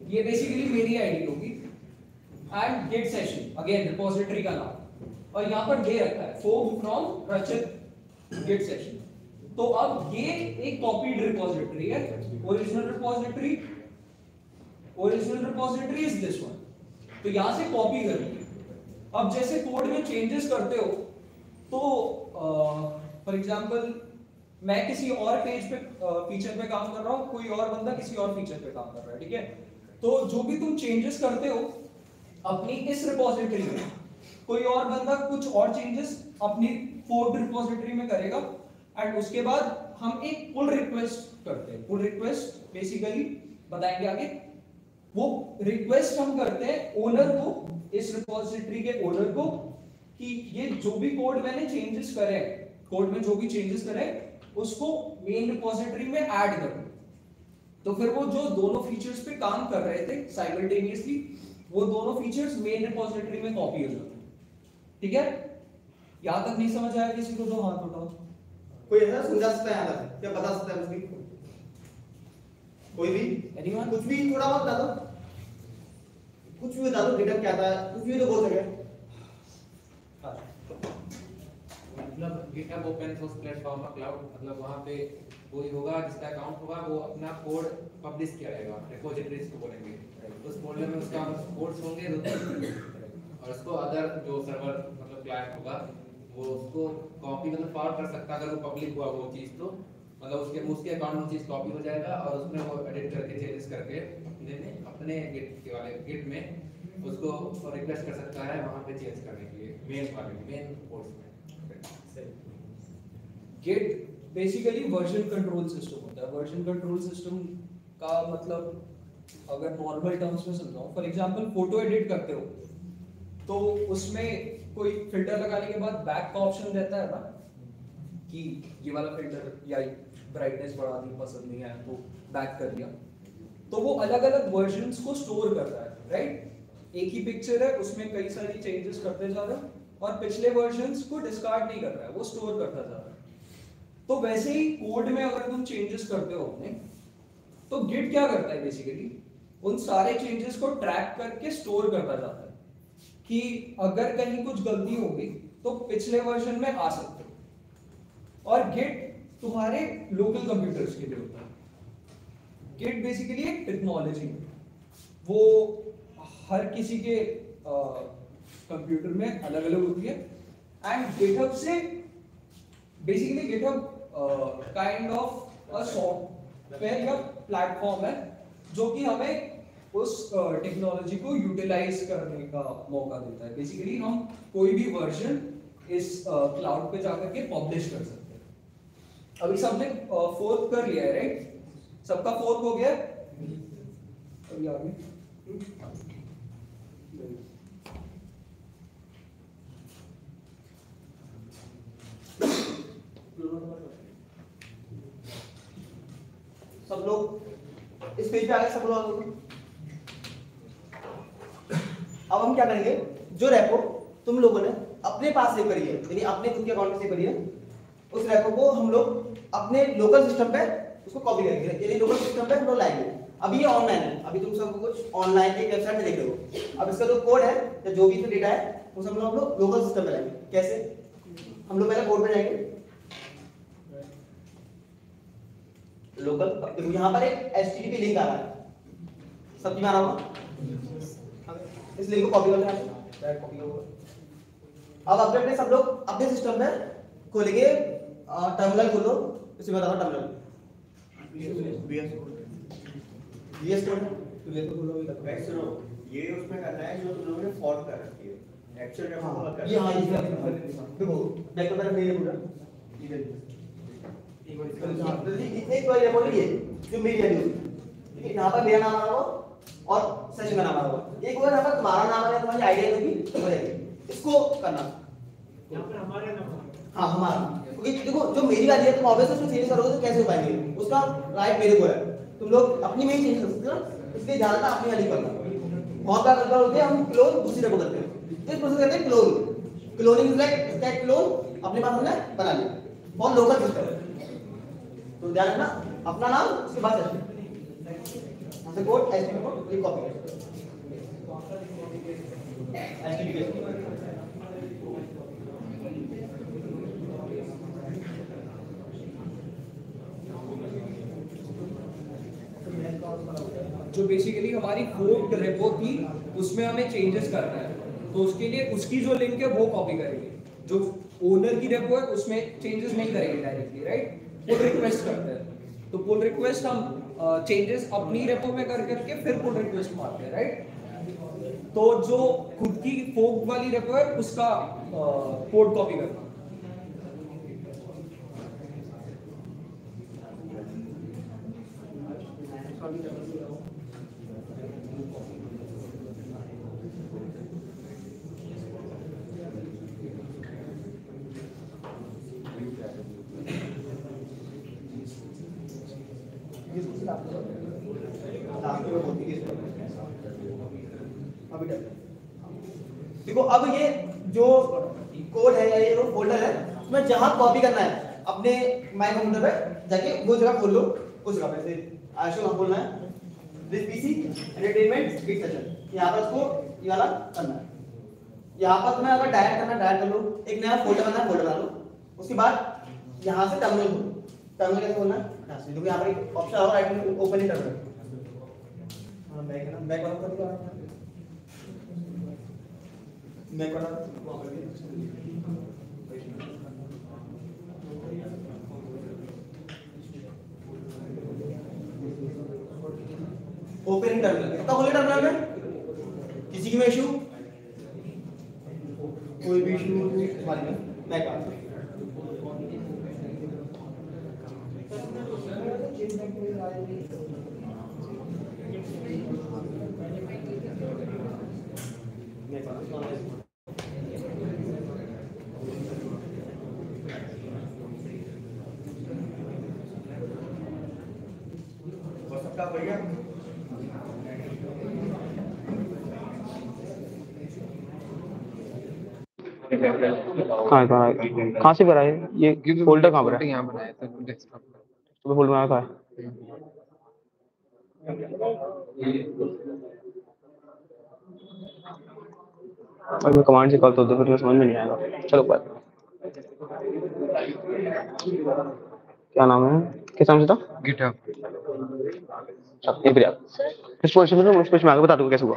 ये बेसिकली मेरी आईडी होगी। And git session again repository का नाम। और यहाँ पर दे रखा है फोम फ्रॉम रचित गेट सेशन तो अब ये एक कॉपीड रिपोजिटरी है. Original repository original repository is this one तो यहाँ से कॉपी कर ली अब जैसे कोड में चेंजेस करते हो तो फॉर एग्जांपल मैं किसी और पेज पे फीचर पे काम कर रहा हूँ, कोई और बंदा किसी और फीचर पे काम कर रहा है, ठीक है? तो जो भी तुम चेंजेस करते हो, अपनी इस रिपोजिटरी में कोई और बंदा कुछ और चेंजेस अपनी फोर्ड रिपोजिटरी में करेगा एंड उसके बाद हम एक पुल रिक्वेस्ट करते हैं। पुल रिक्वेस्ट बेसिकली बताएँगे आगे। वो रिक्वेस्ट हम करते हैं ओनर को, इस रिपोजिटरी के ओनर को, कि ये जो भी कोड मैंने चेंजेस करे कोड में जो भी चेंजेस करे उसको मेन रिपोजिटरी में ऐड कर। तो फिर वो जो दोनों फीचर्स पे काम कर रहे थे साइमल्टेनियसली वो दोनों फीचर्स मेन रिपोजिटरी में कॉपी हो जाते हैं। ठीक है? यहाँ तक नहीं समझ आया किसी को तो हाथ उठाओ। कोई ऐसा समझा सकता है यहाँ तक? क्या बता सकता है मुझे कोई भी? Anyone? कुछ भी थोड़ा बहुत बता दो। कुछ भी बता दो डेटा क्या था? कुछ भी तो बोल सके। मतलब GitHub ओपन सोर्स प्लेटफॉर्म का क्लाउड मतलब वहाँ पे कोई होगा जिसका अकाउंट होगा वो अपना कोड पब्लिश किया रहेगा रिपोजिटरीज को बोलेंगे। उस फोल्डर में उसका कोड्स होंगे और उसको अदर जो सर्वर मतलब क्लाइंट होगा वो उसको कॉपी मतलब फॉरवर्ड कर सकता है अगर वो पब्लिक हुआ वो चीज़ तो। मतलब उसके उसके अकाउंट में चीज़ कॉपी हो जाएगा और उसमें वो एडिट करके चेंजेस करके में अपने गिट के वाले गिट में उसको रिक्वेस्ट कर सकता है वहाँ पे चेंज करने के लिए मेन वाले मेन कोड्स में। Git basically version control system होता है। वर्जन कंट्रोल सिस्टम का मतलब अगर नॉर्मल टर्म्स में समझाऊं फॉर एग्जांपल फ़ोटो एडिट करते हो तो उसमें कोई फ़िल्टर लगाने के बाद बैक का ऑप्शन रहता है ना, कि ये वाला फ़िल्टर या ब्राइटनेस बढ़ा दी, पसंद नहीं आया तो बैक कर दिया। तो वो अलग अलग वर्जन्स को स्टोर करता है राइट एक ही पिक्चर है, उसमें कई सारी चेंजेस करते जा रहा है और पिछले वर्जन्स को डिस्कार्ड नहीं कर रहा है, वो स्टोर करता जा रहा है। तो वैसे ही कोड में अगर तुम चेंजेस करते हो अपने तो गिट क्या करता है बेसिकली उन सारे चेंजेस को ट्रैक करके स्टोर करता जाता है। कि अगर कहीं कुछ गलती होगी तो पिछले वर्जन में आ सकते और गिट तुम्हारे लोकल कंप्यूटर्स के लिए होता है। गिट बेसिकली एक टेक्नोलॉजी है। वो हर किसी के कंप्यूटर में अलग अलग होती है। एंड गिटहब से basically GitHub kind of a software या प्लेटफॉर्म है, जो कि हमें उस टेक्नोलॉजी को यूटिलाइज करने का मौका देता है। बेसिकली हम कोई भी वर्जन इस क्लाउड पे जाकर के पब्लिश कर सकते हैं। अभी सबने फोर्थ कर लिया है राइट सबका फोर्थ हो गया? अभी आगे सब लोग, इस पेज पे आ गए, सब लोग अब हम क्या करेंगे? जो रेपो तुम लोगों ने अपने पास सेव करी है, यानी अपने खुद के अकाउंट में सेव करी है, उस रेपो को हम लोग अपने लोकल सिस्टम पे उसको कॉपी करेंगे। यानी लोकल सिस्टम पे हम लोग लाएँगे। अभी ये ऑनलाइन है। अभी तुम सब कुछ ऑनलाइन की वेबसाइट देख रहे हो। अब इसका जो कोड है, या जो भी इसमें डेटा है, वो सब लोग हम लोग लोकल सिस्टम पे लाएँगे। कैसे? हम लोग पहले कोड पे जाएँगे। लोकल देखो, यहाँ पर एक एचटीटीपी लिंक आ रहा है। सब में आ रहा होगा इस लिंक को कॉपी कर लेना डायरेक्ट कॉपी होगा अब अपने अपने सब लोग अपने सिस्टम में खोलेंगे टर्मिनल खोलो इसी में बताओ टर्मिनल वीएस कोड तो ये तो खोलो भी लगता वैसे सुनो ये उसमें करना है जो तुम लोगों ने फॉर्म कर रखी है। एक्चुअल है में हाँ कर ये हाँ ये देखो बैक पर मेरे पूरा। ये देखो एक बार रिपोर्ट है जो मेरी है ठीक है यहाँ पर मेरा नाम आ रहा होगा और सेशन का नाम आ होगा एक बार यहाँ पर तुम्हारा नाम आ रहा है तुम्हारी आईडी होगी हो। जाएगी इसको करना। यहाँ पर हमारे नाम हाँ। हमारा। क्योंकि देखो जो मेरी वाली है तुम ऑब्वियसली उसमें चेंज करोगे तो कैसे हो पाएँगे? उसका राइट मेरे को है। तुम लोग अपनी में ही चेंज कर सकते हो ना। इसलिए ज़्यादातर अपनी वाली करना। बहुत बार गलत होते हैं हम क्लोन दूसरे को करते हैं। तो इस प्रोसेस कहते हैं क्लोन क्लोनिंग इज़ लाइक इसका क्लोन अपने पास हमने बना लिया। बहुत लोकल सिस्टम है। तो ध्यान रखना अपना नाम उसके बाद कोड एचटीटीपी कोड ये कॉपी एचटीटीपी जो बेसिकली हमारी फोर्क रेपो थी, उसमें हमें चेंजेस करना है। तो उसके लिए उसकी जो लिंक है, वो कॉपी करेंगे। जो ओनर की रेपो है, उसमें चेंजेस नहीं करेंगे डायरेक्टली राइट पुल रिक्वेस्ट करते हैं। तो पुल रिक्वेस्ट हम चेंजेस अपनी रेपो में कर करके फिर पुल रिक्वेस्ट मारते हैं राइट तो जो खुद की फोक वाली रेपो है, उसका कोड कॉपी करना। देखो, अब ये जो कोड है या ये जो फोल्डर है उसमें जहाँ कॉपी करना है, अपने माय कंप्यूटर पे जाके वो जगह खोल लो, उस जगह पे आशु हम बोलना है। This PC entertainment speed session यहाँ पर उसको ये वाला करना है। यहाँ पर तुम्हें अगर डायरेक्ट करना डायरेक्ट कर लो। एक नया फोल्डर बनाना फोल्डर बना लो। उसके बाद यहाँ से टर्मिनल खोलो। टर्मिनल कैसे खोलना है? यहाँ से देखो यहाँ पर एक ऑप्शन आ रहा है ओपन इन टर्मिनल हाँ बैक बैक वाला दो मैं करा ओपन टर्मिनल कितना खोले टर्मिनल में? किसी की में इशू कोई भी इशू हमारी में मैं करा। मैं करा भैया कहाँ कहाँ कहाँ से भरा है? ये फोल्डर कहाँ भरा है? यहाँ डेस्कटॉप फोल्डर बनाया कहाँ है और मैं कमांड से कॉल तो फिर मैं समझ में नहीं आएगा। चलो बात क्या नाम है? किस नाम से था? गिटहब अच्छा ये फिर आप इस पोजीशन में उस पोजीशन में आगे बता दूँगा कैसे हुआ।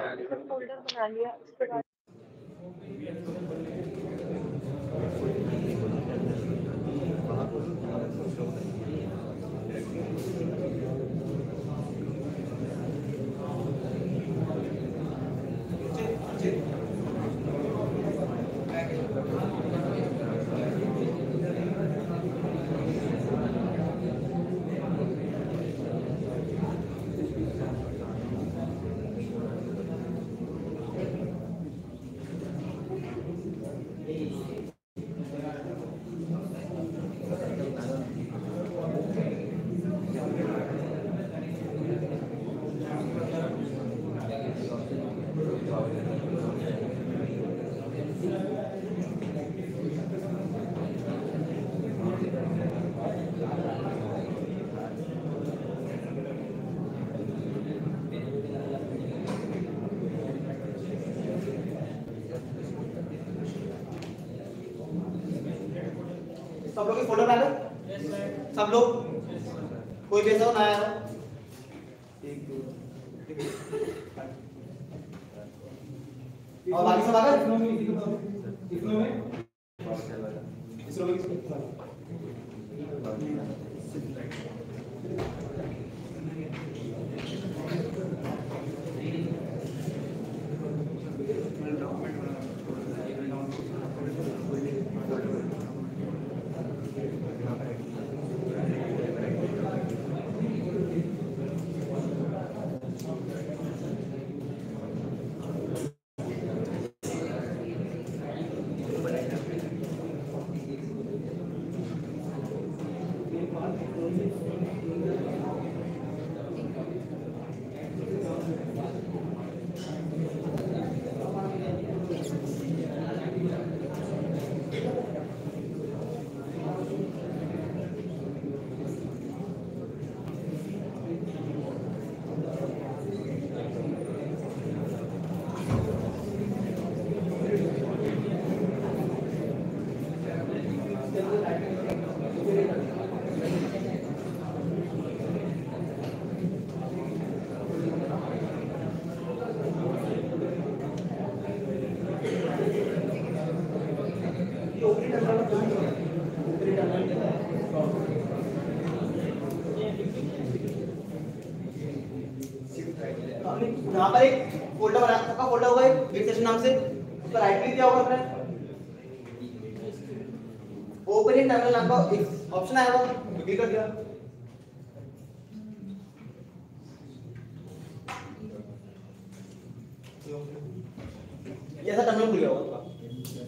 ये ऐसा टर्मिनल खुल गया होगा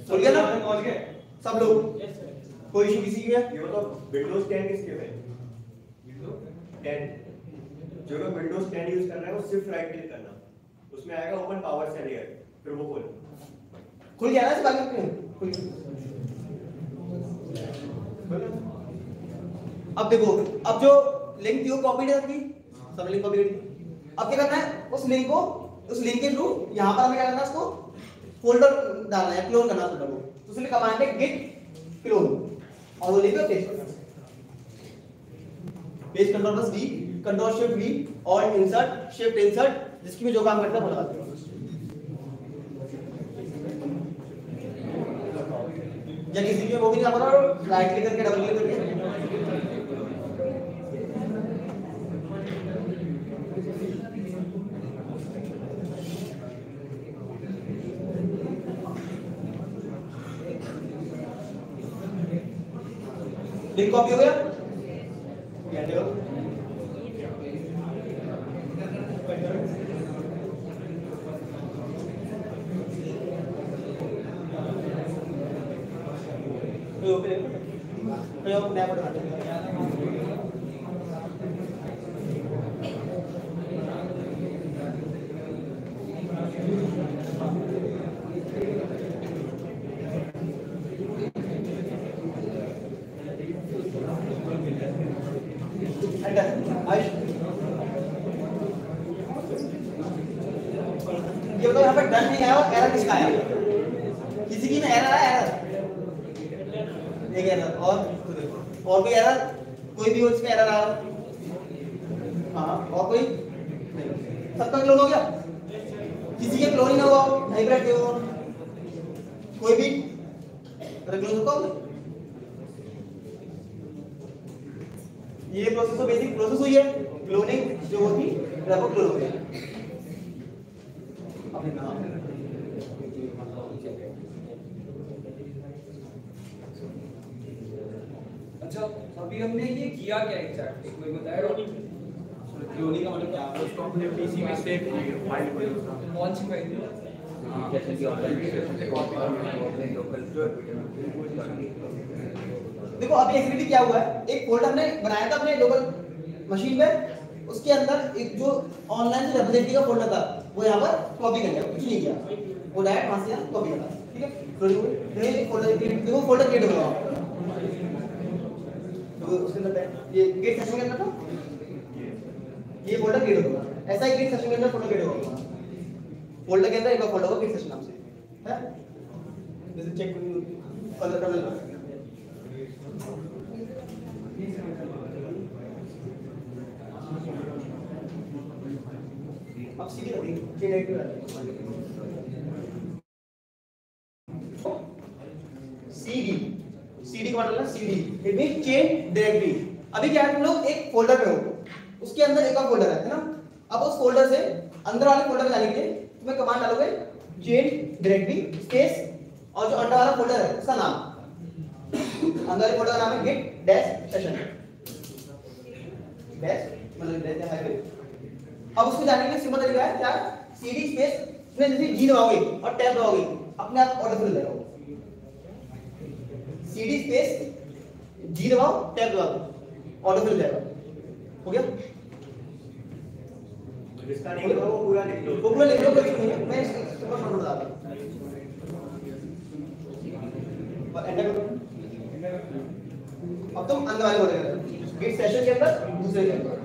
खुल गया ना? पहुँच गए। सब लोग। कोई इशू किसी की है? ये मतलब विंडोज़ 10 किसके में 10 जो लोग विंडोज़ 10 यूज़ कर रहे हैं वो सिर्फ़ राइट क्लिक करना। उसमें आएगा ओपन पावर से लेयर फिर वो खोल। खुल गया ना इस बार में? खुल गया। अब देखो अब जो लिंक थी वो कॉपी है आपकी? सब लिंक कॉपी अब क्या करना है? उस लिंक को उस लिंक के थ्रू यहाँ पर हमें क्या करना उसको? फोल्डर डालना है क्लोन करना फोल्डर को। तो उसके लिए कमांड है git क्लोन और वो लिंक पेस्ट करना page control plus V control shift V alt insert shift insert जिसकी भी जो काम करता है वो लगाते हैं। या किसी के वो भी नहीं आ रहा राइट क्लिक करके डबल क्लिक करके। लिंक कॉपी हो गया क्या देखो कोई ओपन कोई ओपन नया बटन ये बताओ यहाँ पे डन नहीं आया और एरर किसका आया किसी की में एरर आया एरर एक एरर और तो देखो और कोई एरर कोई भी हो इसमें एरर आया हाँ और कोई नहीं सबका क्लोन हो गया किसी के क्लोन ही ना हुआ हाइब्रिड के हो कोई भी क्लोन होगा ये प्रोसेस तो बेसिक प्रोसेस हुई है क्लोनिंग जो होती है वो क्लोन हो गया अपने नाम अच्छा अभी हमने ये किया क्या एग्जैक्टली कोई बताएगा क्लोनिंग का मतलब क्या है उसको अपने पीसी में सेव फ़ाइल को कौन सी फ़ाइल देखो अभी एक्टिविटी क्या हुआ है? एक फोल्डर हमने बनाया था अपने लोकल मशीन में। उसके अंदर एक जो ऑनलाइन से रिप्रेजेंटेटिव का फोल्डर था वो यहाँ पर कॉपी कर लिया कुछ नहीं किया। वो डायरेक्ट वहाँ से कॉपी करा ठीक है? तो ये फोल्डर देखो फोल्डर क्रिएट हो गया। तो उसके अंदर ये गेट सेक्शन के अंदर था? ये फोल्डर क्रिएट होगा। ऐसा ही गेट सेक्शन के अंदर फोल्डर क्रिएट होगा। फोल्डर के अंदर एक और फोल्डर होगा गेट सेक्शन नाम से। है? जैसे चेक कलर कलर अब सीधी रखिए चेन डायरेक्टरी सीडी सीडी का मतलब CD it mean change directory अभी क्या है तुम लोग? एक फोल्डर में हो। उसके अंदर एक और फोल्डर है है ना? अब उस फोल्डर से अंदर वाले फोल्डर में जाने के लिए तुम्हें कमांड डालोगे चेन डायरेक्टरी स्पेस और जो अंदर वाला फोल्डर है, उसका नाम। अंदर वाले फोल्डर का नाम है git dash session. Dash मतलब dash हाईवे अब उसको जाने के लिए सिंपल तरीका है, क्या? Cd स्पेस में जैसे जी दबाओगे और टैब दबाओगे अपने आप फिल हो जाएगा। Cd स्पेस जी दबाओ टैब दबाओ ऑटो फिल जाएगा। हो गया? इसका नहीं वो पूरा लिख लो। वो पूरा लिख लो मैं इसको बता दूँ और एंटर करो। अब तुम अंदर वाले हो। बोलेंगे गेट सेशन के अंदर दूसरे के अंदर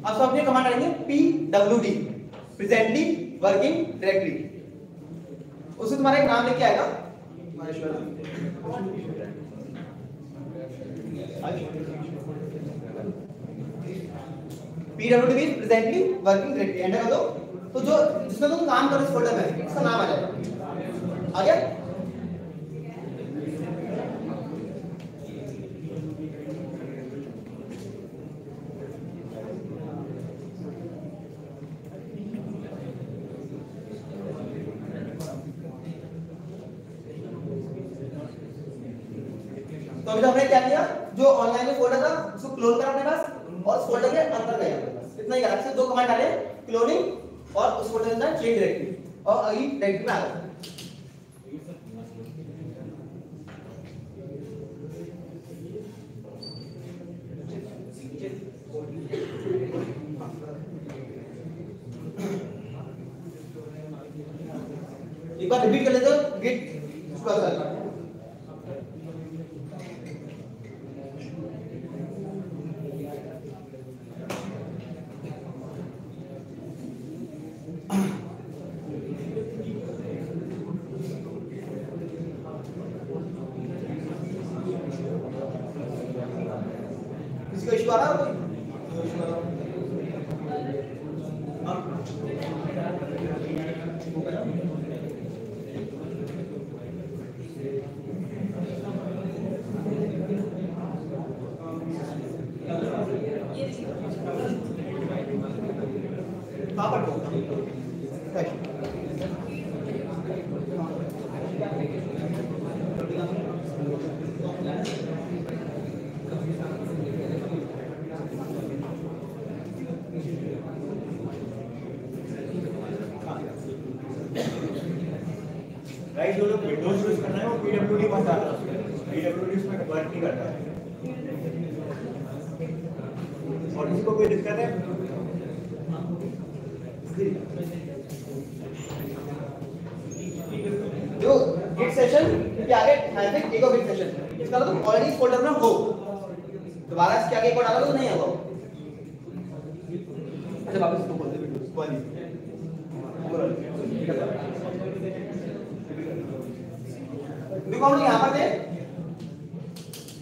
अब सब अपने कमांड आएँगे P W presently working directly उससे तुम्हारा एक नाम लेके आएगा। P W D presently working directly enter कर दो। तो जो जिसमें तुम काम करो इस फोल्डर में, उसका नाम आ जाएगा। आ गया तो अभी तो हमने क्या किया जो ऑनलाइन में फोल्डर था उसको क्लोन करा अपने पास और उस फोल्डर के अंदर गया अपने पास इतना ही करा सिर्फ़ दो कमांड डाले क्लोनिंग और उस फोल्डर के अंदर चेंज डायरेक्टरी और अगली डायरेक्टरी में आ गया एक बार रिपीट कर लेते हो गिट उसका कर किसी को इशू आ रहा है कोई इशू आ रहा हाँ? हाँ पढ़ो गाइस जो लोग विंडोज़ यूज़ करना है वो पीडब्ल्यूडी मत डालना पीडब्ल्यूडी उसमें वर्क नहीं करता है किसको कोई दिक्कत है जो गिट सेशन के आगे हैविंग एक और गिट सेशन इसका मतलब ऑलरेडी इस फोल्डर में हो दोबारा इसके आगे एक और डालोगे तो नहीं होगा अच्छा वापस इसको खोल दे वाली देखो हम लोग यहाँ पर थे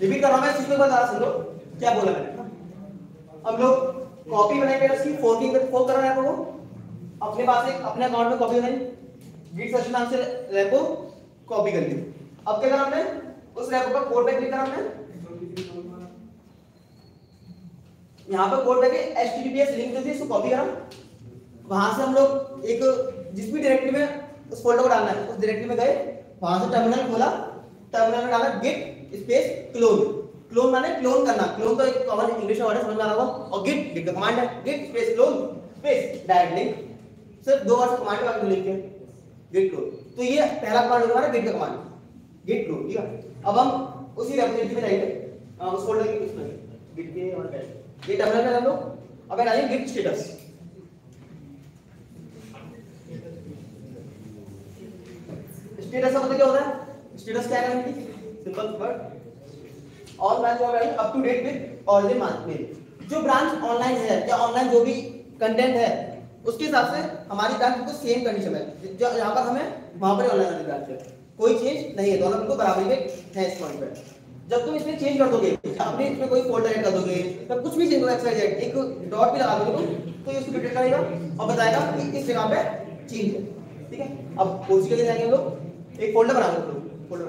रिपीट कर रहा हूँ मैं बार दोबारा सुन लो क्या बोला मैंने? हम लोग कॉपी बनाएँगे उसकी फोल्ड कर रहे हैं आपको, अपने पास एक, अपने अकाउंट में कॉपी बनाई गिट सेशन नाम से रेपो कॉपी कर ली अब क्या करा हमने? उस रेपो पर कोड पे क्लिक करा हमने। यहाँ पर कोड पे https लिंक जो थी इसको कॉपी करा। वहाँ से हम लोग एक, जिस भी डायरेक्टरी में उस फोल्डर को डालना है, उस डायरेक्टरी में गए, वहाँ से टर्मिनल खोला। टर्मिनल में डाला git स्पेस क्लोन क्लोन माने क्लोन करना। क्लोन तो एक कॉमन इंग्लिश वर्ड है, समझ में आ रहा होगा? और git का कमांड है। git space clone space direct link सिर्फ़ दो बार कमांड का लिंक है git क्लोन तो ये पहला कमांड होगा हमारा git का कमांड git क्लोन ठीक है? अब हम उसी रेपोजिटरी में जाएँगे। उस फोल्डर के उसमें git के और ये टर्मिनल में लोग अब डालेंगे git स्टेटस स्टेटस का मतलब क्या होता है? स्टेटस क्या है simple word all branch running up to date with all the month में जो ब्रांच ऑनलाइन है, या ऑनलाइन जो भी कंटेंट है, उसके हिसाब से हमारी ब्रांच बिल्कुल सेम कंडीशन है। जो यहाँ पर हमें वहाँ पर ऑनलाइन वाली ब्रांच है। कोई चेंज नहीं है, दोनों बिल्कुल बराबर में है इस पॉइंट पे जब तुम इसमें चेंज कर दोगे अपने इसमें कोई फोल्डर ऐड कर दोगे तब कुछ भी चेंज होगा एक्सवाइजेड एक डॉट भी लगा दोगे तुम तो ये उसको डिटेक्ट करेगा और बताएगा कि इस जगह पे चेंज है। ठीक है? अब उसी के जाएँगे हम लोग। एक फोल्डर बना दो फोल्डर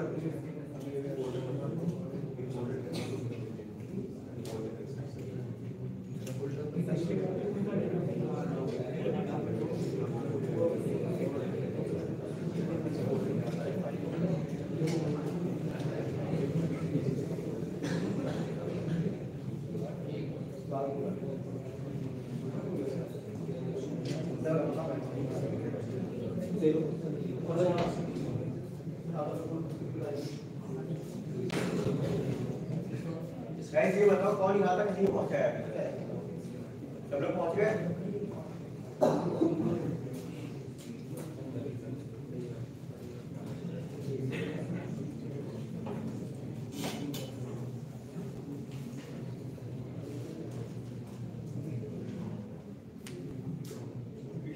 गाइस ये बताओ कौन यहाँ तक नहीं पहुँचा है? सब लोग पहुँच गए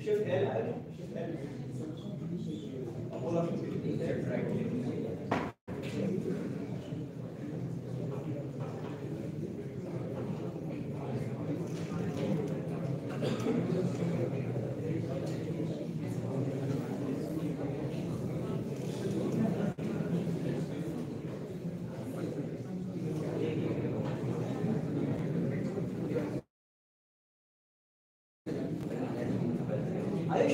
Shift L, Shift L. All of you, left, right. Ayush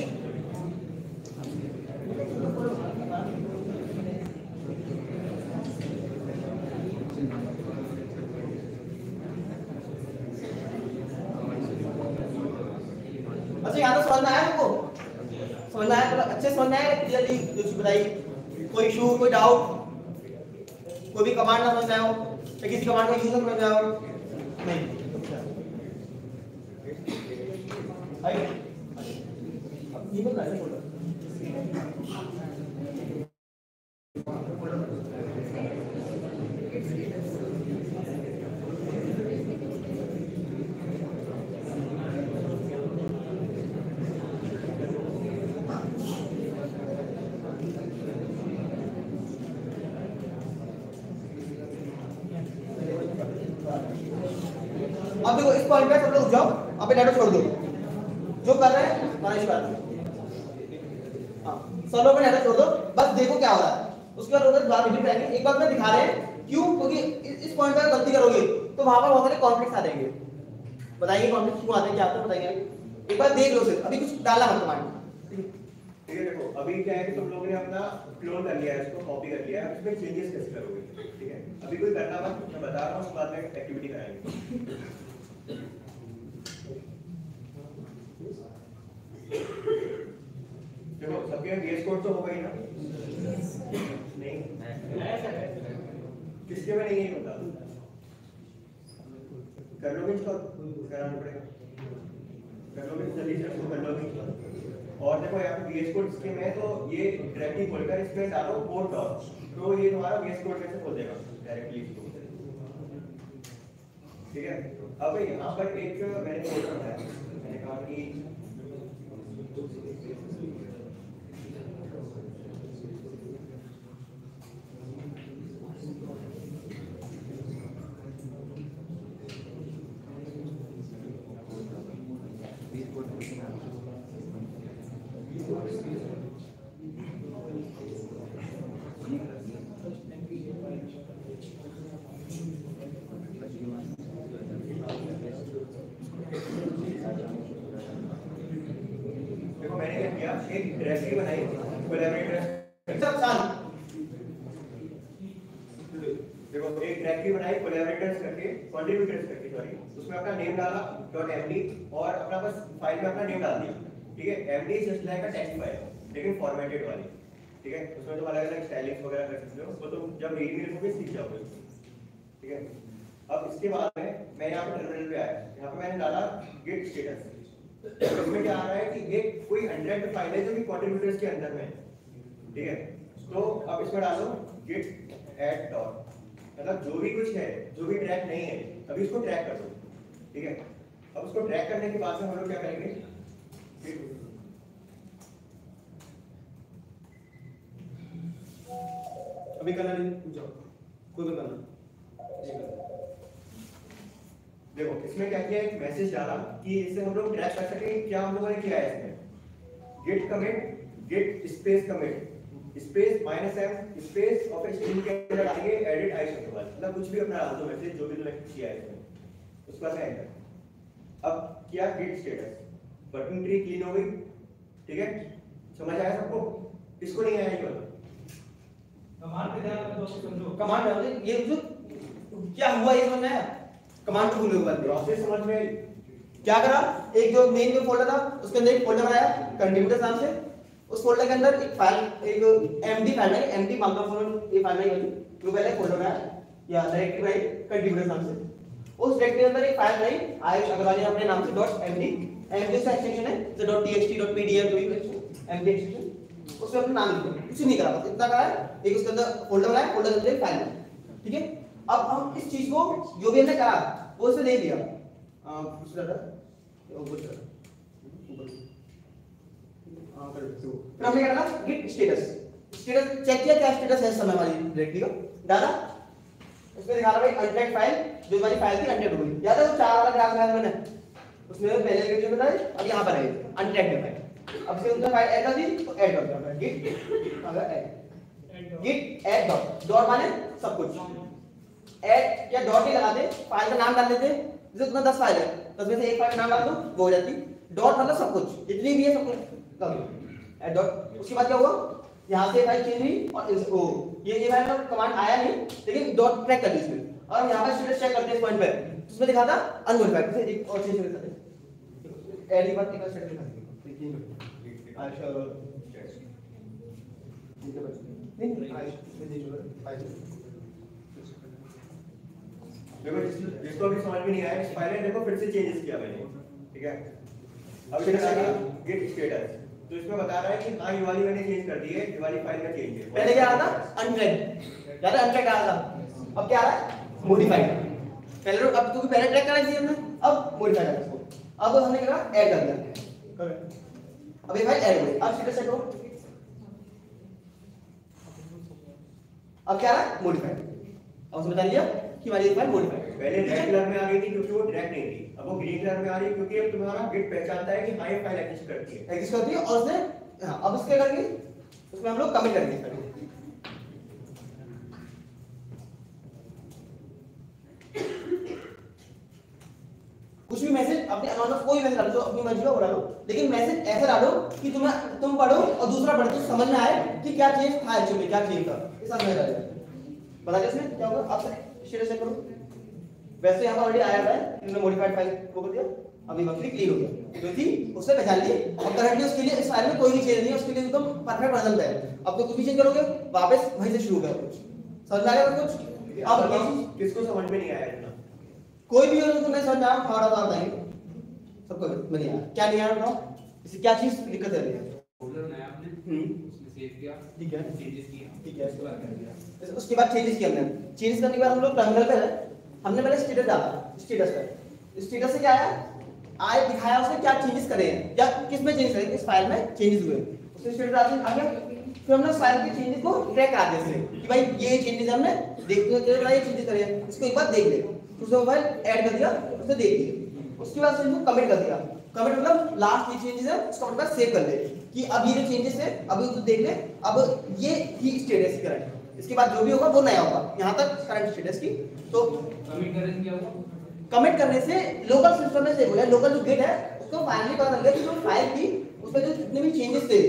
अच्छा यहाँ तो समझ में आया तुमको समझ में आया पूरा अच्छे से समझ में आया क्लियरली जो चीज़ बताई कोई इशू कोई डाउट कोई भी कमांड ना समझ आया हो या किसी कमांड का यूज़ ना समझ आया हो नहीं आयुष ये बोल रहा है बोल रहा है अब देखो इस पॉइंट पे सब लोग जाओ अब डाटा छोड़ दो। जो कर रहे हैं गणेश कर हाँ सब लोग डाटा छोड़ दो। बस देखो क्या हो रहा है। उसके बाद उधर बात रिपीट करेंगे। एक बार में दिखा रहे हैं, क्यों? क्योंकि इस पॉइंट पर गलती करोगे तो वहाँ पर बहुत सारे कॉन्फ्लिक्ट्स आ जाएँगे। बताइए कॉन्फ्लिक्ट क्यों आते हैं, क्या हैं, बताइए। एक बार देख लो सिर्फ़ अभी कुछ डाला मत कमांड ठीक है, देखो, अभी क्या है कि तुम लोगों ने अपना क्लोन कर लिया है इसको कॉपी कर लिया है, उसमें चेंजेस कैसे करोगे? ठीक है? अभी कोई करना मत, मैं बता रहा हूँ बाद में एक्टिविटी कराएँगे। देखो सबके बेस कोड तो ही ना? नहीं? किसके में नहीं होता कर लोगे इसको कराना पड़ेगा। कर लोगे जल्दी से इसको कर लोगे इसको और। देखो, यहाँ पे VS कोड स्कीम है तो ये डायरेक्टली खोलकर इसमें डालो कोड डॉट तो ये तुम्हारा VS कोड में से खोल देगा डायरेक्टली ठीक है? अब यहाँ पर एक मैंने कोड रखा है मैंने कहा कि देखो मैंने क्या किया एक डायरेक्टरी बनाई कोलैबोरेटर सब शांत देखो एक डायरेक्टरी बनाई कोलैबोरेटर्स करके कंट्रीब्यूटर्स करके सॉरी उसमें अपना नेम डाला डॉट एमडी और अपना बस फ़ाइल में अपना नेम डाल दिया is just like a text file लेकिन फॉर्मेटेड वाली। ठीक है? उसमें तुम अलग अलग स्टाइलिंग्स वगैरह कर सकते हो। वो तुम जब रीड भी लिखोगे सीख जाओगे। ठीक है? अब इसके बाद में मैं यहाँ पे टर्मिनल पे आया। यहाँ पे मैंने डाला गिट स्टेटस इसमें क्या आ रहा है कि एक कोई 100 फ़ाइल है जो कि कंट्रीब्यूटर्स के अंदर में ठीक है? तो अब इसमें डालो git add dot मतलब जो भी कुछ है, जो भी ट्रैक नहीं है, अभी इसको ट्रैक कर दो। ठीक है? अब उसको ट्रैक करने के बाद में हम लोग क्या करेंगे? अभी करना नहीं जाओ भी करना। ये। देखो, इसमें क्या किया एक मैसेज डाला कि इससे हम लोग ट्रैक कर सके क्या हम लोगों ने किया है इसमें। git commit, git space commit space minus M space of string के अंदर डालेंगे एडिट आई शब्द वाला मतलब कुछ भी अपना डाल दो मैसेज जो भी तुमने किया है इसमें। उसके बाद एंटर अब क्या git status working tree clean हो गई। ठीक है? समझ आया सबको? किसको नहीं आया ये बताओ कमांड पे ध्यान रखो समझो। कमांड डाल दे ये जो क्या हुआ ये समझ में आया कमांड भूले बाद प्रोसेस समझ में आई? क्या करा? एक जो मेन में फोल्डर था उसके अंदर एक फोल्डर बनाया कंट्रीब्यूटर नाम से। उस फोल्डर के अंदर एक फ़ाइल एक एमडी फ़ाइल है एमडी माइक्रोफोन ये फ़ाइल नहीं वाली जो पहले फोल्डर बनाया या डायरेक्टरी बनाई कंट्रीब्यूटर नाम से। उस डायरेक्टरी के अंदर एक फ़ाइल बनाई आयुष अग्रवाल ने अपने नाम से डॉट एमडी एमडी एक्सटेंशन है जो डॉट टीएक्सटी जो भी एमडी एक्सटेंशन उसमें अपना नाम लिखो। कुछ नहीं करा बस, इतना करा है, एक उसके अंदर फोल्डर बनाया फोल्डर अंदर फ़ाइल ठीक है? अब हम इस चीज़ को जो भी हमने करा, वो उसने ले लिया। हाँ कर दो फिर हमने क्या डाला गिट स्टेटस स्टेटस चेक किया, क्या स्टेटस है समय हमारी डायरेक्टरी का? डाला उसमें दिखा रहा भाई अनट्रैक्ट फ़ाइल जो हमारी फ़ाइल थी अनट्रैक्ट हो गई। याद है वो चार वाला ग्राफ बनाया मैंने? उसमें पहले के जो बताए अब यहाँ पर है अनट्रैक्ट फ़ाइल अब से उनका फ़ाइल ऐड कर दी तो ऐड कर दिया गिट अगर add git add dot dot माने सब कुछ। ऐड या डॉट ही लगाते फ़ाइल का नाम डाल देते। जैसे तुम्हें 10 फ़ाइल है 10 में से एक फ़ाइल का नाम डाल दो, वो हो जाती। डॉट मतलब सब कुछ। जितनी भी है सब कुछ। कर ऐड डॉट उसके बाद क्या हुआ? यहाँ से फ़ाइल चेंज हुई और इस, ओ, ये ये का कमांड आया नहीं, लेकिन डॉट ट्रैक कर दी इसमें। और यहाँ पर स्टेटस चेक करते हैं पॉइंट पे। तो उसमें दिखा था अनमोडिफाइड और चेंज कर देते ऐड के बाद एक स्टेटस दिखा देंगे अच्छा नहीं नहीं आयुष देखो जिसको अभी समझ में नहीं आया में देखो फिर से चेंजेस किया मैंने। ठीक है? अब गया स्टेटस तो इसमें बता रहा है कि हाँ ये वाली मैंने चेंज कर दी है ये वाली फ़ाइल में चेंज है। पहले क्या आ रहा था? अनट्रैक्ड याद है आ रहा था। अब क्या आ रहा है? मॉडिफाइड पहले तो अब क्योंकि पहले ट्रैक करा थी हमने अब मॉडिफाइड कर इसको। अब हमने क्या करा? ऐड कर दिया। अब ये फ़ाइल ऐड हो गई अब फिगर सेट हो। अब क्या रहा? है मॉडिफाइड अब उसने बता दिया कि हमारी एक फ़ाइल मॉडिफाइड पहले रेड कलर में आ गई थी क्योंकि वो डायरेक्ट नहीं थी। अब वो ग्रीन कलर में आ रही है क्योंकि अब तुम्हारा बिट पहचानता है कि हाई ये फ़ाइल एग्जिस्ट करती है। एग्जिस्ट करती है और उसने हाँ अब उसके करके उसमें हम लोग कमिट करेंगे इसका कुछ भी मैसेज अपने अनोनस कोई मैसेज डालो जो अपनी मर्ज़ी का वो डालो। लेकिन मैसेज ऐसा डालो कि तुम्हें तुम पढ़ो और दूसरा पढ़े तो समझ में आए कि क्या चेंज था एक्चुअली क्या चेंज था। ये समझ में आएगा बता दिया इसमें क्या होगा? आप शेयर से करो। वैसे यहाँ पर ऑलरेडी आया हुआ है इन्होंने मॉडिफाइड फ़ाइल को कर दिया। अभी बकरी क्लियर हो गया। जो थी उसने पहचान ली और करंटली उसके लिए इस फ़ाइल में कोई भी चेंज नहीं है उसके लिए एकदम परफेक्ट पे है। अब तो कुछ भी चेंज करोगे वापस वहीं से शुरू करो। समझ में आ गया कुछ? अब किसको समझ में नहीं आया कोई भी हो तो मैं समझ आया तो आता है सबको में नहीं आया क्या नहीं आया इसे क्या चीज़ दिक्कत है? हम्म। ठीक है। चेंजेस ठीक है। उसके बाद उसके चेंजेस किया हमने। चेंज करने के बाद हम लोग टर्मिनल पे हमने पहले स्टेटस डाला स्टेटस पे। स्टेटस से क्या आया? आए, दिखाया उसने क्या चेंजेस करे हैं। या किसमें चेंज करे किस फ़ाइल में चेंजेस हुए। उसने स्टेटस डाल दिया आगे फिर हमने फ़ाइल के चेंजेस को ट्रैक करा दिया कि भाई ये चेंजेस हमने देखते हुए ये चेंजेस करे हैं। इसको एक बार देख ले। उसने मोबाइल ऐड कर दिया उसने देख लिया। उसके बाद उसने कमेंट कर दिया। कमेंट मतलब लास्ट ये चेंजेस है उसको पास सेव कर ले। कि अब ये चेंजेस है अभी तू देख ले अब ये ही स्टेटस करंट इसके बाद जो भी होगा वो नया होगा। यहाँ तक करंट स्टेटस की। तो कमिट करने से क्या हुआ? कमेंट करने से लोकल सिस्टम में सेव हो गया। लोकल जो गिट है उसको फाइनली पता चल गया कि जो फ़ाइल थी उसमें जो जितने भी चेंजेस थे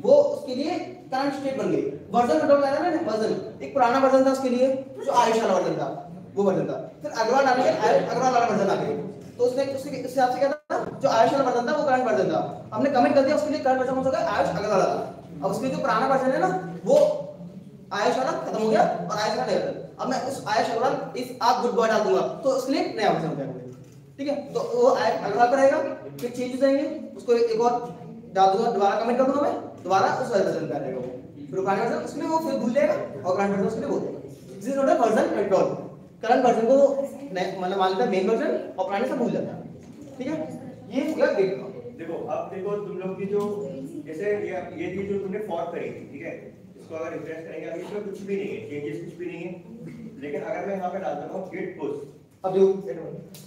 वो उसके लिए करंट स्टेट बन गई। वर्जन कंट्रोल कर रहा है ना वर्जन एक पुराना वर्जन था उसके लिए जो आयुष वाला वर्जन था। वो वर्जन था फिर अगला डालेंगे आयुष अगला वाला वर्जन आ गया तो उसने उसके हिसाब से क्या था जो आयुष वाला वर्जन था वो करंट वर्जन था हमने कमेंट कर दिया, उसके लिए करंट वर्जन कौन सा आयुष अगला वाला था। अब उसके जो पुराना वर्जन है ना, वो आयुष वाला खत्म हो गया और आयुष वाला नया अब मैं उस आयुष वाला, इस आप गुड बॉय डाल दूँगा। तो उसके लिए नया वर्जन हो जाएगा ठीक है? तो वो आयुष अगला पर रहेगा, फिर चेंज हो जाएँगे उसको एक और डाल दूँगा, दोबारा कमेंट कर दूँगा मैं। दोबारा उस वर्जन का रहेगा वो। फिर पुराने वर्जन लिए वो फिर भूल जाएगा और करंट वर्जन उसके लिए बोल देगा this is not a version control current version को मतलब मान लेता मेन वर्जन और पुराने से भूल जाता है। ठीक है? ये गया गेट का। देखो अब देखो तुम लोग की जो जैसे ये ये चीज़ जो तुमने फॉर्म करी थी ठीक है? इसको अगर रिफ्रेश करेंगे अभी इसमें कुछ भी नहीं है चेंजेस कुछ भी नहीं है। लेकिन अगर मैं यहाँ पे डालता हूँ गेट पुश अब जो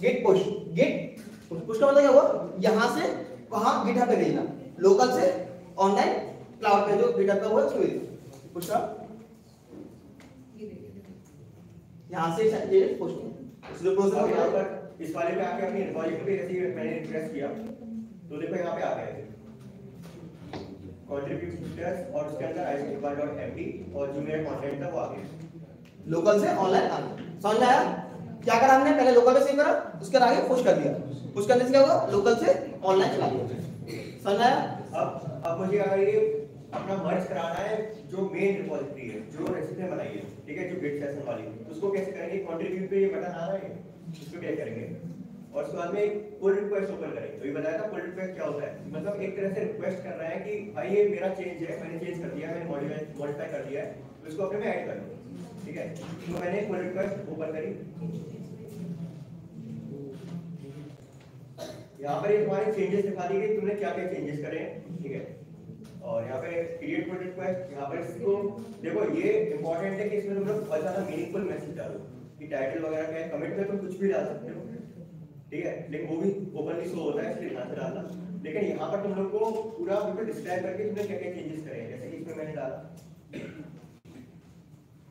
गेट पुश गेट पुश का मतलब क्या हुआ? यहाँ से वहाँ गिटहब पे भेजना। लोकल से ऑनलाइन क्लाउड पे जो गिटहब का हुआ उसको भेजना। पुश का? यहाँ से ये पुश जो प्रोसेस यहाँ पर इस वाले पे आके अपनी रिपॉजिटरी पे ऐसे मैंने रिफ्रेश किया। तो देखो यहाँ पे आ गया कंट्रीब्यूटर्स और उसके अंदर isqr.md और जो मेरा कंटेंट था वो आ गया। लोकल से ऑनलाइन आ गया। समझ आया? क्या करा हमने? पहले लोकल पे सेव करा उसके बाद आगे पुश कर दिया। पुश करने से क्या हुआ? लोकल से ऑनलाइन चला दिया। समझ आया? अब अब मुझे अगर ये अपना मर्ज कराना है जो मेन रिपॉजिटरी है, जो रेसिपी बनाई है, ठीक है, जो गिट सेशन वाली उसको कैसे करेंगे? कंट्रीब्यूट पे ये बटन आ रहा है? उसको क्या करेंगे? और उसके बाद में एक पुल रिक्वेस्ट ओपन करेंगे। तो ये बताया था पुल रिक्वेस्ट क्या होता है? मतलब एक तरह से रिक्वेस्ट कर रहा है कि भाई ये मेरा चेंज है, मैंने चेंज कर दिया, मैंने मॉडिफाई कर दिया है तो इसको अपने में ऐड कर दो, ठीक है? तो मैंने पुल रिक्वेस्ट ओपन करी। यहाँ पर ये तुम्हारे चेंजेस दिखा दी कि तुमने क्या क्या चेंजेस करे हैं, ठीक है? और यहाँ पे क्रिएट पुल रिक्वेस्ट यहाँ पर इसको, देखो ये इंपॉर्टेंट है कि इसमें तुम लोग बहुत ज़्यादा मीनिंगफुल मैसेज डालो, कि टाइटल वगैरह क्या है कमेंट में तुम कुछ भी डाल सकते हो। ठीक है? लेकिन वो भी ओपनली शो होता है, इसलिए ध्यान से डालना। लेकिन यहाँ पर तुम लोग को पूरा बिल्कुल डिस्क्राइब करके तुमने क्या क्या चेंजेस करे हैं जैसे कि इसमें मैंने डाला।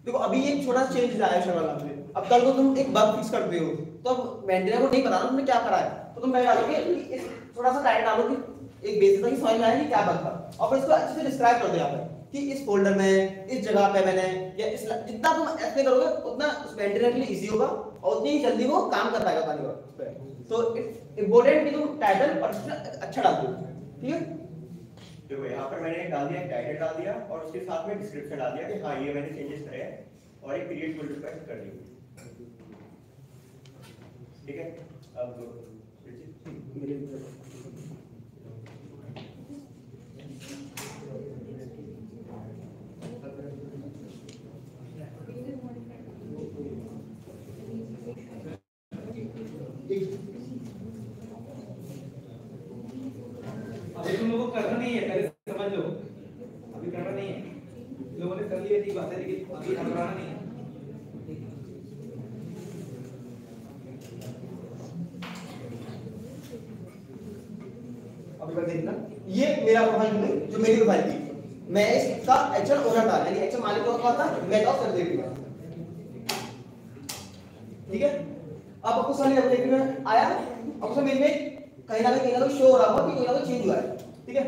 देखो, अभी एक छोटा चेंज आया है वाला में अब कल को तुम एक बग फिक्स करते हो तो अब मेंटेनर को नहीं पता तुमने क्या करा है? तो तुम मैं डालोगे इस, थोड़ा सा टाइट डालो कि एक बेसिक था कि समझ में आया कि क्या था? और इसको अच्छे से डिस्क्राइब कर दो यहाँ पे कि इस फोल्डर में, इस जगह पे मैंने, या इस जितना तुम ऐसे करोगे, उतना लिए इजी होगा, और उतनी ही जल्दी वो काम कर पाएगा पानी पर तो इंपॉर्टेंट कि तुम टाइटल और अच्छा डाल दो, ठीक है? देखो, यहाँ पर मैंने डाल दिया टाइटल डाल दिया, और उसके साथ में डिस्क्रिप्शन डाल दिया कि हाँ ये मैंने चेंजेस करे हैं, और एक क्रिएट पुल रिक्वेस्ट कर दी। ठीक है? अब अभी तुम लोगों को करना नहीं है पहले समझ लो अभी करना नहीं है लोगों ने कर लिया ठीक बात है लेकिन अभी घबराना नहीं है अभी बार देखना ये मेरा प्रोफ़ाइल है जो मेरी प्रोफ़ाइल थी मैं इसका एक्चुअल ओनर था यानी एक्चुअल मालिक कौन था? मैं था सर देवी ठीक है? अब आपको समझ में देखने में आया अब मेरे में कहीं ना कहीं ना कहीं शो हो रहा होगा कि कोई ना कोई चेंज हुआ है। ठीक है?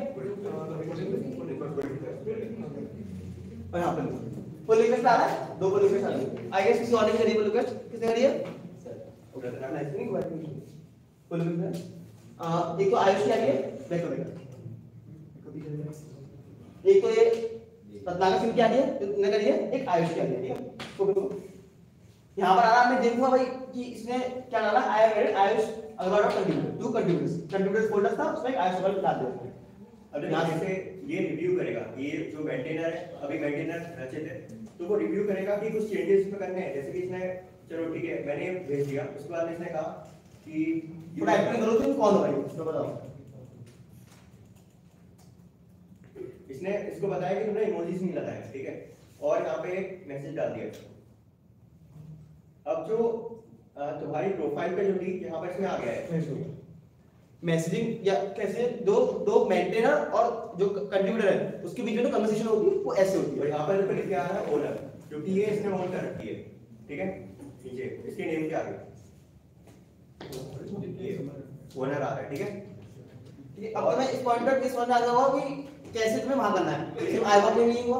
और यहाँ पे फुल रिक्वेस्ट आ रहा है? दो फुल रिक्वेस्ट आ रही है। आई गेस किसी और ने करी फुल रिक्वेस्ट किसने करी है? नाइस नहीं हुआ फुल रिक्वेस्ट आ, एक तो आयुष की आ रही है देखो देखो एक तो ये रत्नाकर सिंह की आ रही है तुमने करी है एक आयुष की आ रही है ठीक है। तो यहाँ पर आ रहा हमने देखा भाई कि इसने क्या डाला? I added Ayush Agarwal dot contributor to contributors contributors folder था उसमें आयुष अग्रवाल डाल दिया। अब जैसे ये रिव्यू करेगा ये जो मेंटेनर है अभी मेंटेनर रचित है तो वो रिव्यू करेगा कि कुछ चेंजेस इसमें करने हैं। जैसे कि इसने चलो ठीक है मैंने भेज दिया उसके बाद इसने कहा कि तो टाइप करके करो तुम कौन हो भाई तो बताओ। इसने इसको बताया कि तुमने इमोजीज नहीं लगाया ठीक है? और यहाँ पे एक मैसेज डाल दिया। अब जो तुम्हारी प्रोफ़ाइल पे जो थी यहाँ पर इसमें आ गया है। मैसेजिंग या कैसे? दो दो मेंटेनर और जो कंट्रीब्यूटर है उसके बीच में जो कन्वर्सेशन होती है वो ऐसे होती है। और यहाँ पर इसको लिखे आ रहा है ओनर क्योंकि ये इसने ऑन कर रखी है ठीक है? नीचे इसके नेम के आगे ओनर आ रहा है? ठीक है अब तुम्हें इस पॉइंट पर किसमें आ गया होगा कि कैसे तुम्हें वहाँ करना है? सिर्फ़ आई वर्क में नहीं हुआ?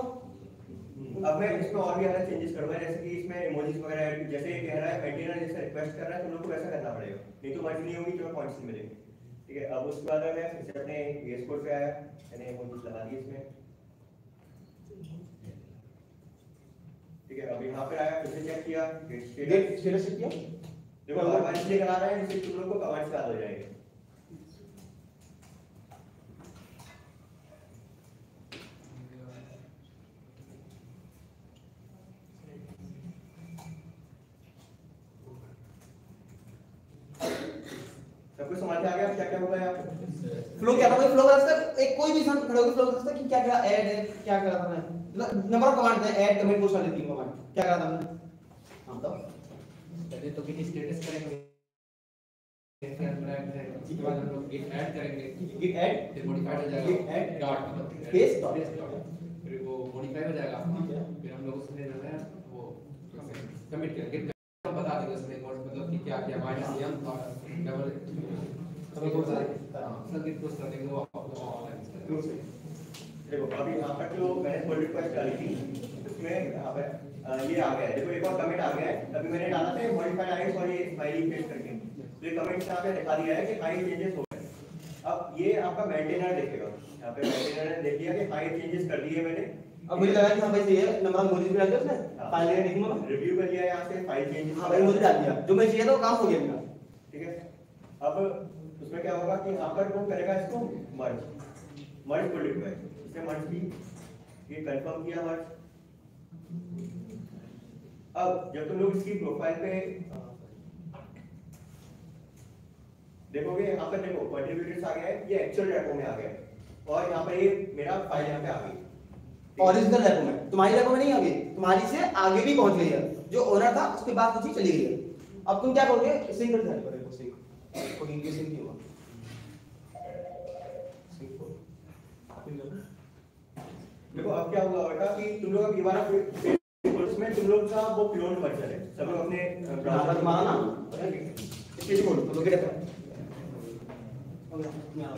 अब मैं इसमें और भी अलग चेंजेस करूँगा जैसे कि इसमें इमोजीज वगैरह ऐड जैसे ये कह रहा है मेंटेनर जैसे रिक्वेस्ट कर रहा है तुम लोग को वैसा करना पड़ेगा। नहीं तो मर्ज नहीं होगी तो पॉइंट्स नहीं मिलेंगे। ठीक है अब उसके बाद मैं इसे अपने बेस कोड पे आया मैंने इमोजीज लगा दिए इसमें। ठीक है अब यहाँ पे आया फिर से चेक किया फिर गेट स्टेटस चेक किया? देखो बार बार इसलिए करा रहा है जिससे तुम लोग को कमेंट्स याद हो जाएँगे सब कुछ समझ में आ गया क्या क्या होगा यहाँ पे? फ्लो क्या था? भाई फ्लो का रास्ता एक कोई भी इंसान खड़े होकर फ्लो है कि क्या क्या ऐड है क्या कर रहा था मैं? नंबर ऑफ़ कमांड है ऐड कमेंट पोस्ट वाले तीन कमांड क्या कर रहा था मैं? हाँ बताओ। पहले तो गिट स्टेटस करेंगे? उसके बाद हम लोग ऐड करेंगे। गिट ऐड फिर मॉडिफाइड हो Git जाएगा add डॉट dot. dot फिर वो मॉडिफाई हो जाएगा। फिर हम लोग उसमें जो है वो कमिट करेंगे बता देंगे उसमें और मतलब कि क्या क्या माइनस एम और डबल कुछ सब गिट पोस्ट कर ऑनलाइन देखो अभी यहाँ पर जो मैंने पुल रिक्वेस्ट डाली थी उसमें यहाँ पर ये आ गया है देखो एक और कमेंट आ गया है अभी मैंने डाला था मॉडिफाइड आइस और ये स्माइली फेस करके तो ये कमेंट यहाँ पे दिखा दिया है कि हाई चेंजेस हो गए अब ये आपका मेंटेनर देखेगा यहाँ पे मेंटेनर ने देख लिया कि हाई चेंजेस कर दिए मैंने अब मुझे लगा कि हाँ भाई है नंबर मोजीज भी डाल दिया उसने। फ़ाइल लिखूँगा मैं रिव्यू कर लिया यहाँ से फ़ाइल चेंजेस हाँ भाई मुझे डाल दिया। जो मैं चाहिए था वो काम हो गया मेरा। ठीक है। अब उसमें क्या होगा कि यहाँ पर वो करेगा इसको? मर्ज मर्ज पुल रिक्वेस्ट इसने मर्ज की, ये कंफर्म किया मर्ज अब जब तुम लोग इसकी प्रोफ़ाइल पे, देखोगे यहाँ पर देखो कंट्रीब्यूटर्स आ है ये एक्चुअल रेपो में आ गया और यहाँ पर ये मेरा फ़ाइल यहाँ पे आ गई। ओरिजिनल रेपो में। तुम्हारी रेपो में नहीं आ गई, तुम्हारी से आगे भी पहुँच गई है। जो ओनर था, उसके बाद चली गई है। अब तुम क्या करोगे? देना पड़ेगा सिंक कोई सिंक नहीं होगा सिंक को देखो अब क्या हुआ बेटा कि तुम लोग अब वाला उसमें तुम लोग का वो क्लोन वर्जन है सब लोग अपने browser- तुम्हारा नाम इसके खोल तो मैं आ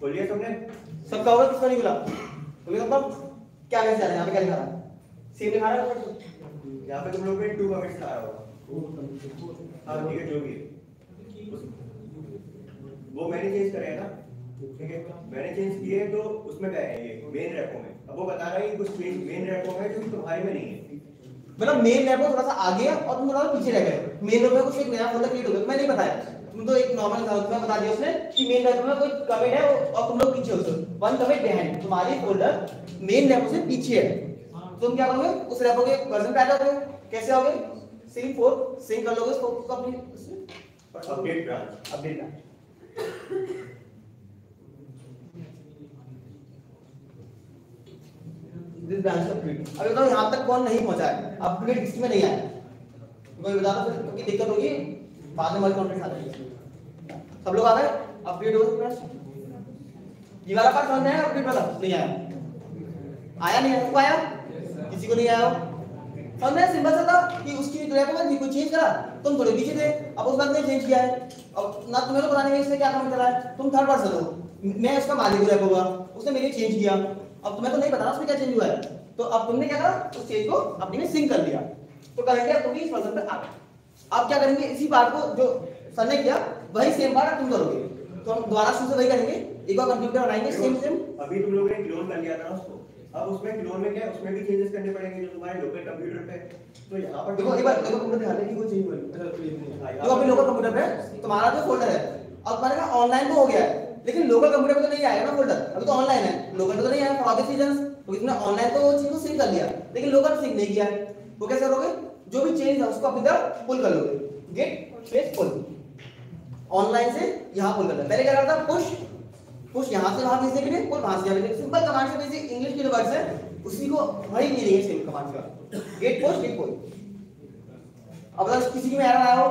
बोलिए तुमने। सबका होगा किसका नहीं खुला बोलिए मतलब क्या कैसे आ रहा है? यहाँ पे क्या लिखा रहा है? सेम लिखा रहा है? यहाँ पे तुम लोग पे टू कमेंट्स आ रहा होगा हाँ है, जो भी वो मैंने चेंज करे ना ठीक है? मैंने चेंज किए तो उसमें क्या है ये मेन रेपो में। अब वो बता रहा है कि कुछ चेंज मेन रेपो में जो तुम्हारे में नहीं है। मतलब मेन रेपो थोड़ा सा आगे है और थोड़ा सा पीछे रह गए मेन रेपो में कुछ एक नया फोल्डर क्रिएट हो गया। मैं नहीं बताया तुम तो एक नॉर्मल था उसमें बता दिया उसने कि मेन रेपो में कोई कमेंट है और तुम लोग पीछे हो वन कमेंट बिहाइंड तुम्हारी फोल्डर मेन रेपो से पीछे है। तुम क्या करोगे? उस रेपो के वर्जन पे आ जाओगे कैसे आओगे? सिंक फोर सिंक कर लोगे उसको उसको अपनी update branch update this branch update अब बताओ यहाँ तक कौन नहीं पहुँचा है अपडेट किसी में नहीं आया कोई बता दो फिर क्योंकि दिक्कत होगी बाद में हमारे कॉन्टेक्ट आ जाएगी सब लोग आ गए? अपडेट हो ब्रांच ये वाला पार्ट समझ में आया अपडेट वाला? नहीं आया। आया नहीं आया आया? किसी को नहीं आया समझ में सिंपल सा था कि उसकी ट्रैक में कोई चेंज करा, तुम थोड़े पीछे थे, अब उस बात ने चेंज किया है। अब ना तुम्हें तो नहीं है इसने क्या काम करा है। तुम थर्ड पर्सन हो। मैं उसका मालिक हूँ रैप होगा उसने मेरे चेंज किया। अब तुम्हें तो नहीं पता उसमें क्या चेंज हुआ है। तो अब तुमने क्या करा? उस चेंज को अपने में सिंक कर दिया तो करेंगे तुम इस वर्जन पे आ अब क्या करेंगे? इसी पार्ट को जो सर ने किया, वही सेम पार्ट तुम करोगे। तो हम दोबारा शुरू से वही करेंगे। एक बार कंप्यूटर बनाएँगे सेम सेम अभी तुम लोगों ने क्लोन कर लिया था उसको। अब उसमें क्लोन में क्या है? उसमें भी चेंजेस करने पड़ेंगे जो तुम्हारे लोकल कंप्यूटर पे। तो यहाँ पर देखो एक बार देखो कंप्यूटर दिखा दे कि कोई चेंज हुआ है। जो अपने लोकल कंप्यूटर पे तुम्हारा जो फोल्डर है अब तुम्हारे का ऑनलाइन तो हो गया है लेकिन लोकल कंप्यूटर पे तो नहीं आएगा ना फोल्डर अभी तो ऑनलाइन है। लोकल पे तो नहीं आया फॉर ऑब्वियस रीजंस तो इसने ऑनलाइन तो चीज़ को सिंक कर लिया लेकिन लोकल सिंक नहीं किया। वो कैसे करोगे? जो भी चेंज है उसको आप इधर पुल कर लोगे। गेट स्पेस पुल ऑनलाइन से यहाँ पुल करना पहले क्या करता था? पुश पुश यहाँ से वहाँ भेजने के लिए पुल वहाँ से यहाँ सिंपल कमांड से बेसिक इंग्लिश के जो वर्ड्स है उसी को वही मीनिंग है सेम कमांड का गेट पुश गेट पुल अब अगर किसी में एरर आया हो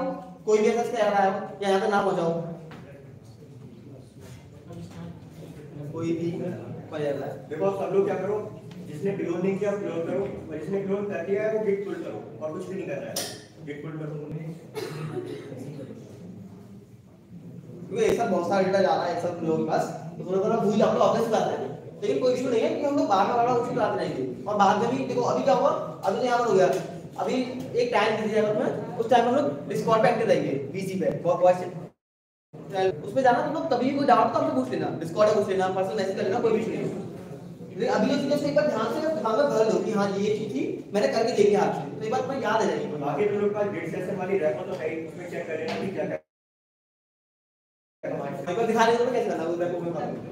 कोई भी ऐसा इसका एरर आया हो या यहाँ तक ना पहुंचाओ। कोई भी देखो सब लोग क्या करो जिसने क्लोन नहीं किया क्लोन करो और जिसने क्लोन कर दिया है वो गिट पुल करो और कुछ भी नहीं करना है। गिट पुल करो क्योंकि साथ बहुत सारा डेटा जा रहा है साथ लोगों के पास थोड़ा थोड़ा भूल ऑब्वियस बात है लेकिन कोई इशू नहीं है क्योंकि हम लोग में वाला उसी चलाते रहेंगे और बाहर में भी देखो अभी क्या हुआ अभी यहाँ पर हो गया अभी एक टाइम दे दिया उसमें उस टाइम हम लोग डिस्कॉर्ड पे एक्टिव रहेंगे पे वॉइस उसमें जाना तुम लोग कभी कोई डाउट तो हमसे पूछ लेना डिस्कॉर्ड पूछ लेना पर्सनल मैसेज कर लेना कोई भी नहीं अभी चीज़ें एक बार ध्यान से दिमाग में भर लो कि हाँ ये चीज़ थी मैंने करके देखी हाथ तो एक बार तुम्हें याद आ जाएगी। बाकी तुम लोग का गिट सेशन वाली रेपो तो है उसमें चेक कर लेना कि क्या एक बार दिखा तो कैसे करना उस रेपो में बात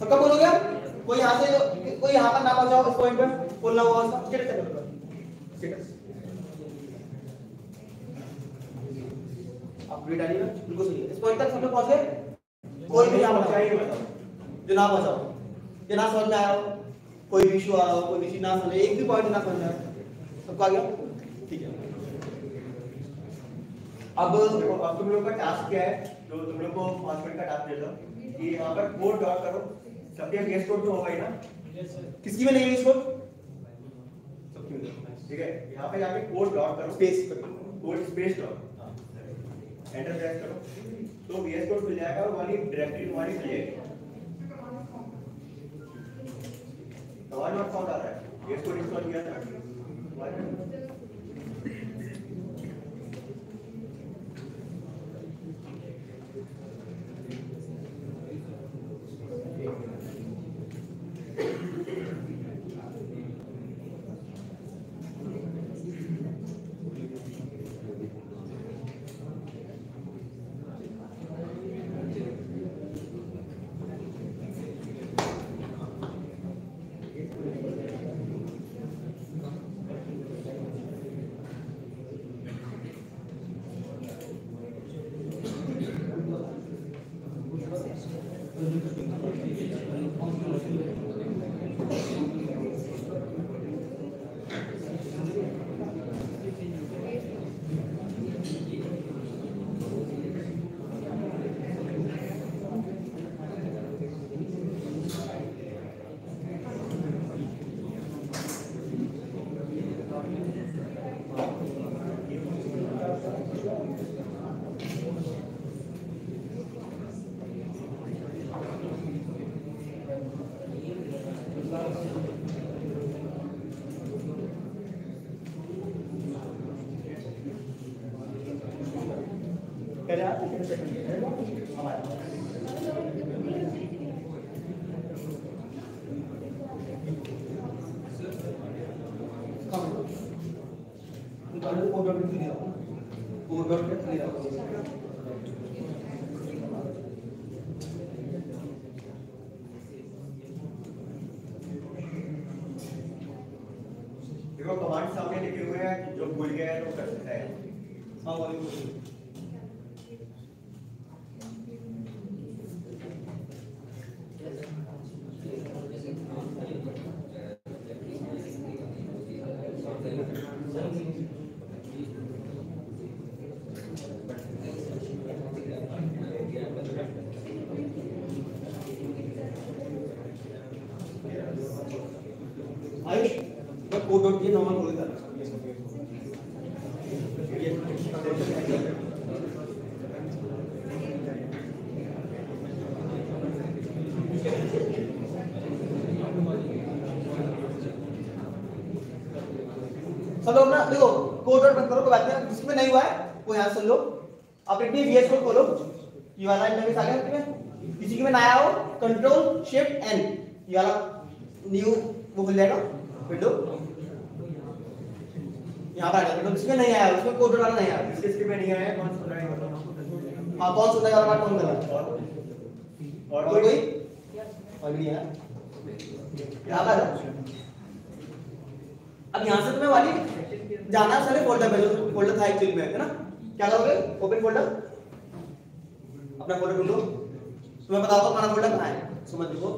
सबका बोल हो गया कोई यहाँ से, कोई यहाँ पर ना पहुंचाओ इस पॉइंट पर। बोलना हुआ उसका। स्टेटस चेक स्टेटस आप रीड डालिए ना। बिल्कुल सही है। इस पॉइंट तक सब लोग पहुँच? गए कोई भी यहाँ पर चाहिए बताओ जो ना पहुंचाओ जो ना समझ में आया हो कोई भी इशू आ रहा हो कोई भी चीज़ ना समझ एक भी पॉइंट ना समझ आया सबको आ गया? ठीक है। अब अब तुम लोग का टास्क क्या है? जो तुम लोग को पाँच मिनट का टास्क देता हूँ कि यहाँ पर कोड डॉट करो। सबके बेस कोड तो होगा ही ना? किसकी में नहीं है इसको ठीक है यहाँ पे जाके कोड डॉट करो। Space code space dot enter press करो। तो वीएस कोड खुल जाएगा और वाली डायरेक्टरी तुम्हारी खुल जाएगी। फाउंड आ रहा है। वीएस कोड इंस्टॉल किया था तुम्हारे पहले आप हमारा देखो कमांड सामने लिखे हुए हैं जो भूल गया है तो कर सकता है हाँ वही आयुष मैं कोड डॉट ये नॉर्मल बोल देता ना देखो कोड वर्ड बंद करो कोई बात नहीं जिसमें नहीं हुआ है वो यहाँ सुन लो अब इतनी वीएस कोड खोलो ये वाला इंटरफेस आ गया इसमें इसी के में नया हो कंट्रोल शिफ्ट एन ये वाला न्यू वो खुल जाएगा विंडो यहाँ पर आ जाएगा जिसमें नहीं आया उसमें कोड वाला नहीं आया। किस किसमें नहीं आया कौन सुन रहा है? हाँ? कौन बात कौन कर रहा है? और और और कोई? और भी है? यहाँ पर अब यहाँ से तुम्हें वाली जाना सारे फोल्डर में जो फोल्डर था एक्चुअली में है ना? क्या करोगे? ओपन फोल्डर अपना फोल्डर ढूंढो। तुम्हें बताओ अपना फोल्डर कहाँ है। समझ लो।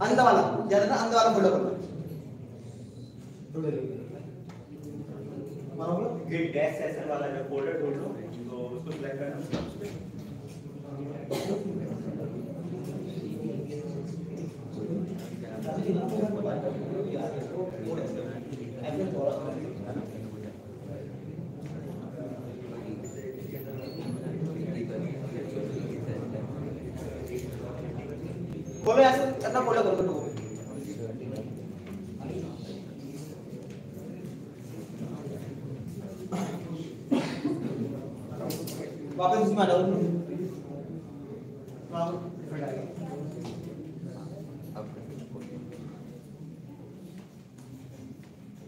अंत वाला अंत वाला फोल्डर फोल्डर तो उसको सिलेक्ट करना खोलो ऐसे अपना फोल्डर खोलो लोगों वापस उसमें आ जाओ वापस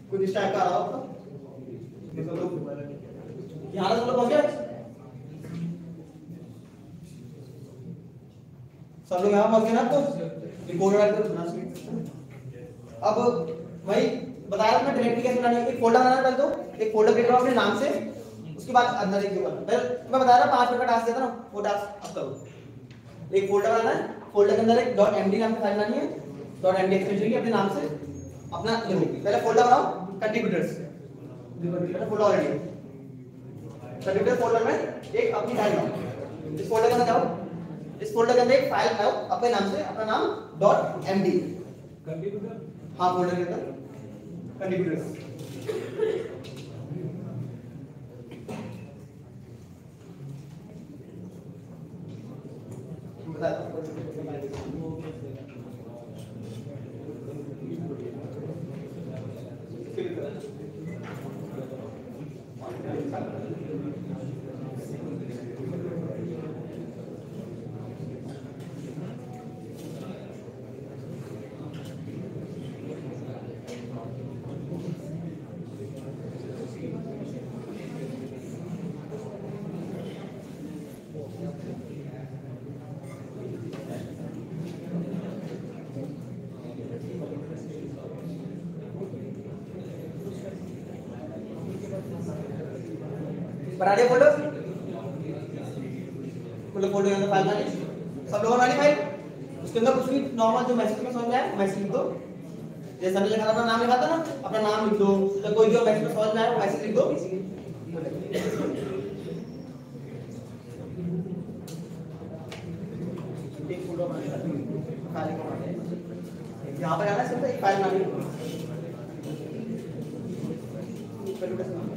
कुछ इस टाइप का आ रहा होगा ये सब लोग यहाँ सब लोग पहुँच गए पहुँच गए तो को सुना। सुनिए अब भाई बताया मैं डायरेक्टली कैसे बनानी है? एक फोल्डर बनाना पहले तो। एक फोल्डर क्रिएट करो अपने नाम से। उसके बाद अंदर एक होगा मैं मैं बता रहा पाँच मिनट का टास्क देता ना वो टास्क अब करो। एक फोल्डर बनाना है। फोल्डर के अंदर एक एमडी नाम की फ़ाइल बनानी है। एमडी एक्सटेंशन की अपने नाम से। अपना लिखो पहले फोल्डर बनाओ। Contributors folder already contributor folder में एक अपनी फ़ाइल बनाओ। इस फोल्डर के अंदर जाओ। इस फोल्डर के अंदर एक फ़ाइल बनाओ अपने नाम से अपना नाम डॉट एम डी हाँ फोल्डर के अंदर। कंट्रीब्यूटर्स बना दिया फोल्डर फोल्डर फोल्डर के अंदर फ़ाइल बना सब लोगों ने फ़ाइल? उसके अंदर कुछ भी नॉर्मल जो मैसेज में समझ आए मैसेज लिख जैसे हमने लिखा अपना नाम लिखा था ना, अपना नाम लिख दो। या कोई जो मैसेज में समझ में आए, वो मैसेज लिख दो। फ़ोटो। यहाँ पर आना सिर्फ़ एक फ़ाइल बनानी है पहले कैसे बनाना?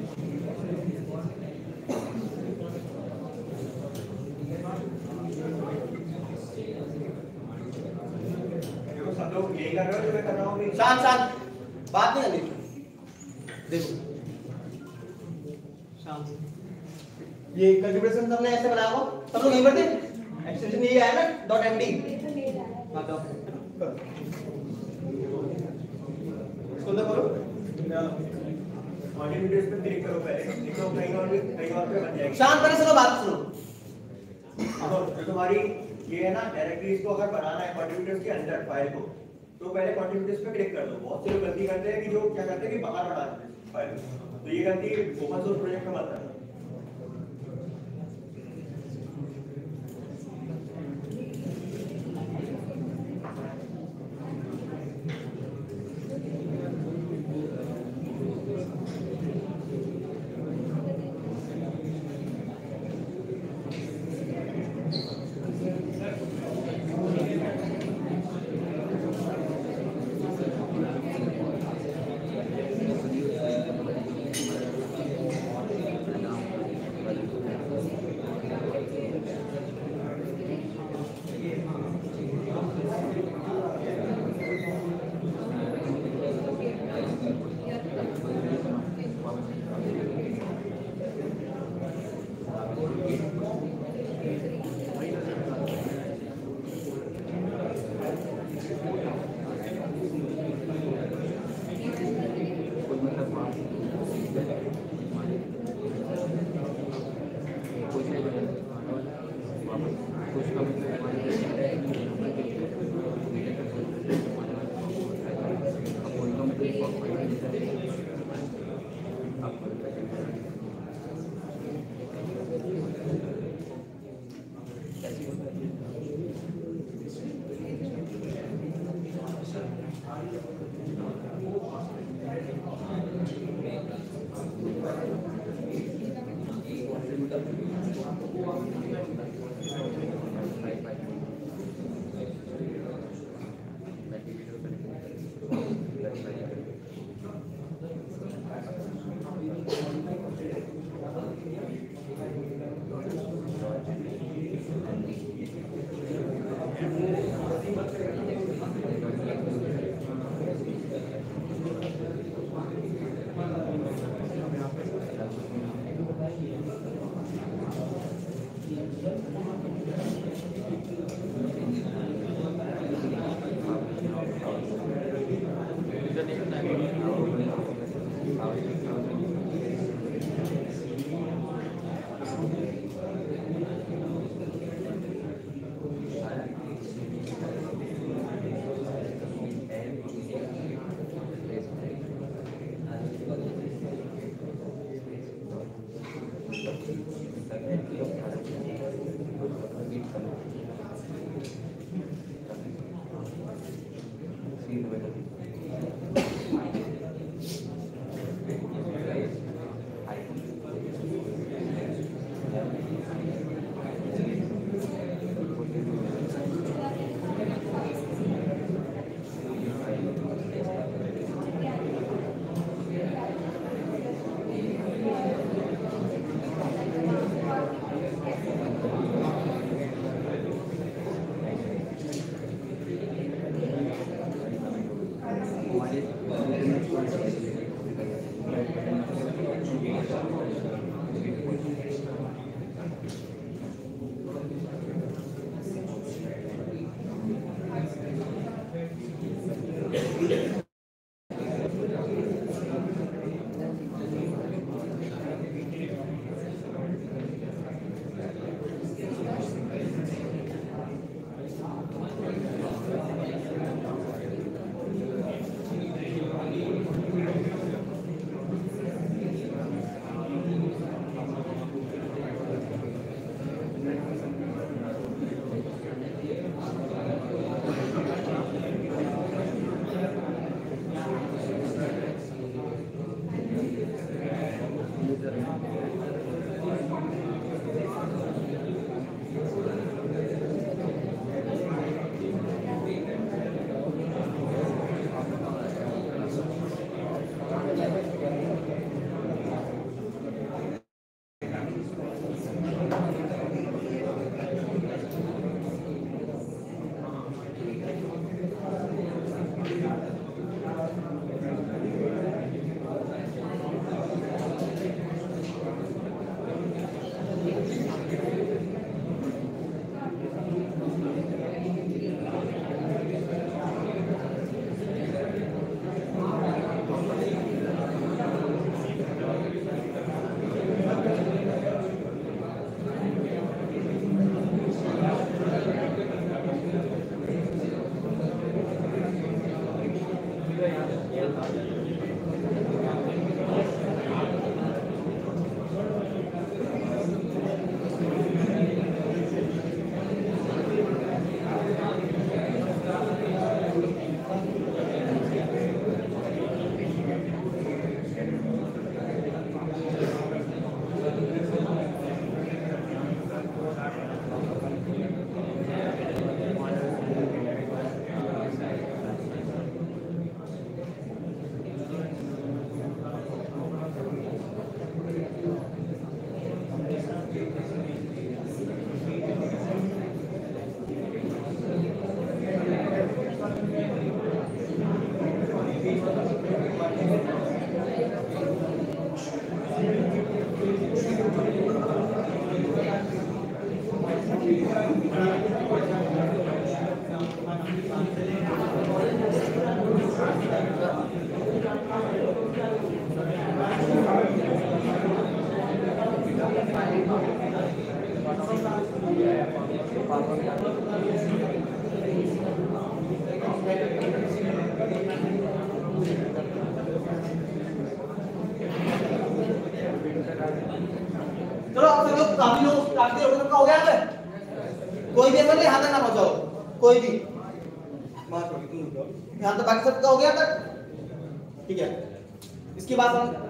देखो सब लोग यही कर रहे हो जो मैं कर रहा हूँ अभी? शांत शांत बात नहीं करनी। देखो। शांत ये कंट्रीब्यूशन हमने ऐसे बनाया हो सब लोग यहीं पर थे? एक्सटेंशन यही आया ना? डॉट एमडी इसको अंदर करो। कंट्रीब्यूटर्स पे क्लिक करो पहले। देखो कहीं और भी कहीं और पे बन जाएगी। शांत करके सुनो बात सुनो। तो जो तुम्हारी ये है ना डायरेक्टली इसको अगर बनाना है कंट्रीब्यूटर्स के अंदर फ़ाइल को तो पहले कॉन्ट्रीब्यूटर्स पे क्लिक कर दो। बहुत से लोग गलती करते हैं कि जो क्या करते हैं कि बाहर हटा देते हैं। फ़ाइल तो ये गलती ओपन सोर्स प्रोजेक्ट में मत करना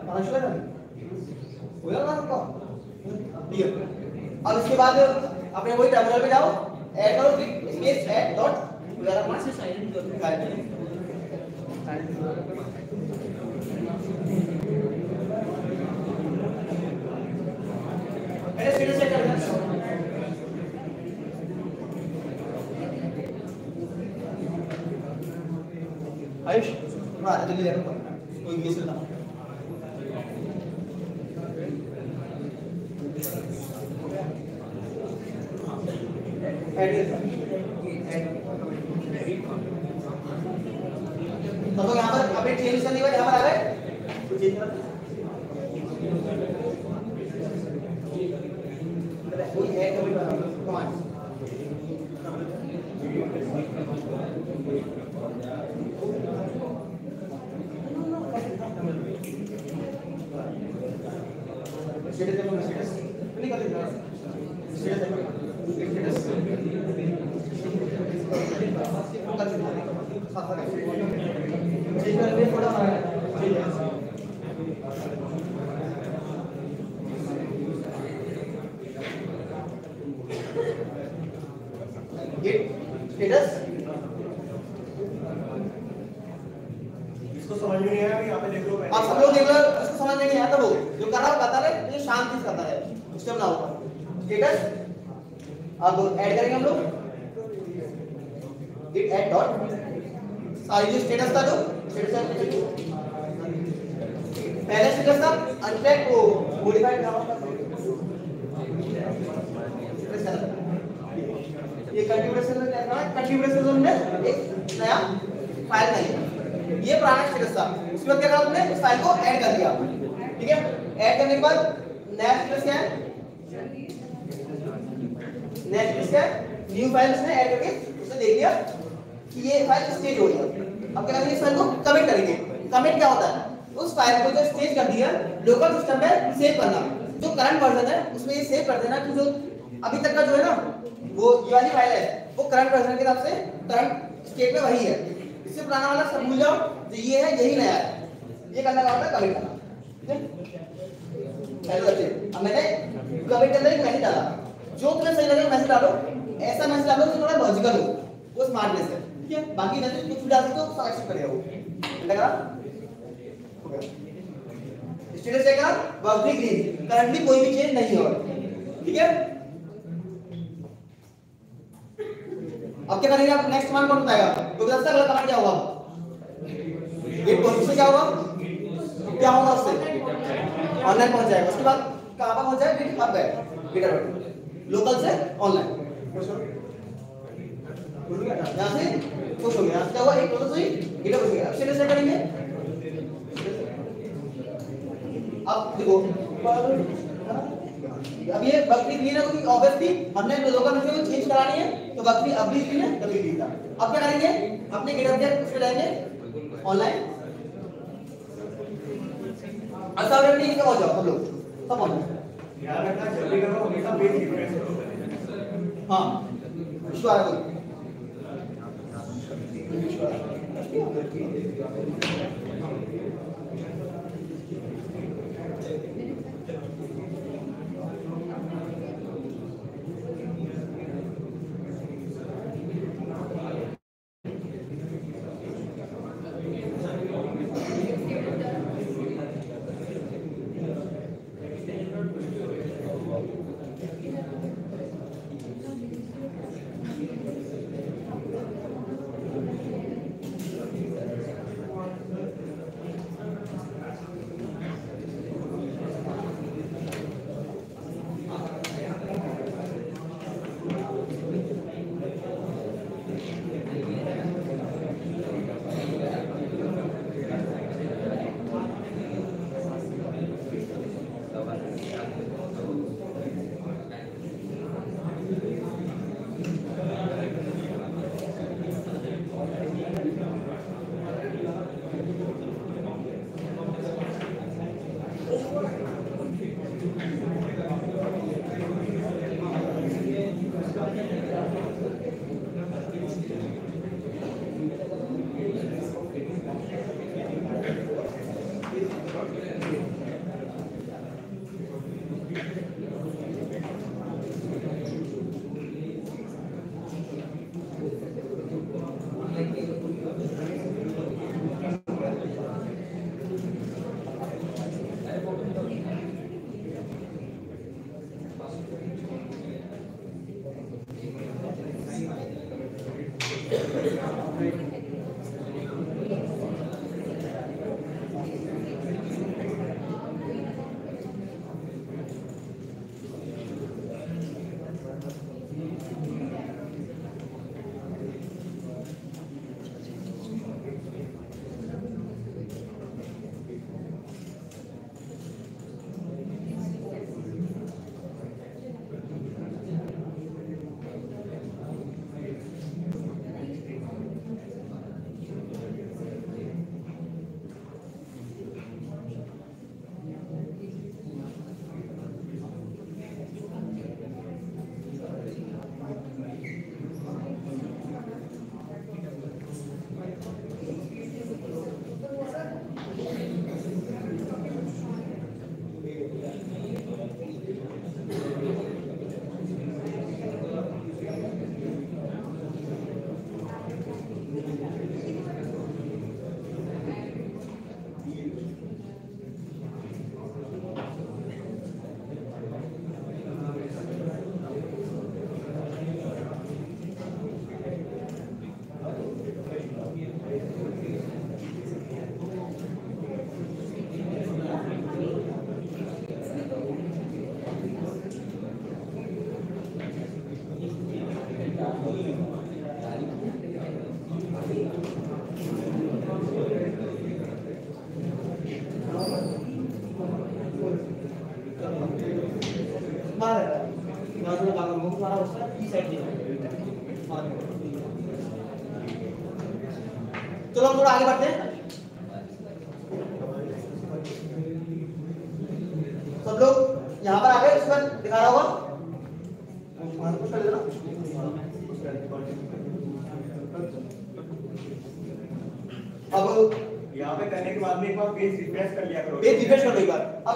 हो। गया अब इसके बाद अपने वही टर्मिनल पे जाओ। ऐड करो स्पेस ऐड डॉट वगैरह से साइलेंट करो आयुष थोड़ा जल्दी ले कोई मिस ना तो लोग यहाँ पर अपडेट चेंज करने के बाद यहाँ पर आ गए तो चेंज कर कोई है कभी कमांड स्टेटस देखो स्टेटस नहीं कर देना स्टेटस देखो स्टेटस चेंज कर दे थोड़ा चेंज गेट स्टेटस इसको समझ में नहीं आया यहाँ पे देख लो आप सब लोग देख लो इसको समझ में नहीं आता वो जो कर रहा है बता रहे ये शांति से करता है सिस्टम ना होगा स्टेटस अब ऐड करेंगे हम लोग इट ऐड डॉट सारी स्टेटस था जो पहले स्टेटस था अनचेक को मॉडिफाइड ये कंट्रीब्यूशन में क्या था कंट्रीब्यूशन में एक नया फ़ाइल नहीं ये पुराना स्टेटस था। उसके बाद क्या करा तुमने उस फ़ाइल को ऐड कर दिया। ठीक है? ऐड करने के बाद नया स्टेटस क्या है? क्या है? न्यू फ़ाइल उसने ऐड करके उसने देख लिया कि ये फ़ाइल स्टेज हो गया। अब क्या करेंगे इस फ़ाइल को? कमिट करेंगे। कमिट क्या होता है? उस फ़ाइल को जो स्टेज कर दिया लोकल सिस्टम में सेव करना। जो करंट वर्जन है, उसमें ये सेव कर देना कि जो अभी तक का जो है ना, वो ये वाली फ़ाइल है, वो करंट वर्जन के हिसाब से करंट स्टेट में वही है। इससे पुराना वाला सब भूल जाओ तो ये है, यही नया है। ये करने का होता है कमिट करना हेलो बच्चे, अब मैंने कमिट करने एक मैसेज डाला। जो तुम्हें सही लगे मैसेज डालो। ऐसा मैसेज डालो जो थोड़ा लॉजिकल हो, वो स्मार्टनेस है। ठीक है? बाकी मैसेज कुछ भी डाल सकते हो सब एक्सेप्ट करेगा वो। लग हो गया स्टेटस चेक करा? वर्क ग्रीन करंटली कोई भी चेंज नहीं हो रहा ठीक है? अब क्या करेंगे आप? नेक्स्ट कमांड कौन बताएगा? तो दस अगला कमांड क्या होगा ये से क्या होगा? क्या होगा उससे? ऑनलाइन पहुँच जाएगा। उसके बाद कहाँ पहुँच जाएगा गिट हब है। गिटर लोकल से ऑनलाइन यहाँ से खुश हो गया क्या हुआ एक प्रोसेस हुई गिटर हो? गया अब स्टेटस चेक करेंगे अब देखो अब ये बकरी क्लीन है क्योंकि ऑब्वियसली हमने लोकल में चेंज करानी है। तो बकरी अब भी क्लीन है तभी क्लीन था अब क्या करेंगे अपने गिटर के उसमें जाएँगे ऑनलाइन अच्छा और नहीं पहुँच जाओ सब लोग सब पहुँच जाओ ध्यान रखना जब करो हमेशा रिफ्रेश करो हाँ विश्वास कोई बचता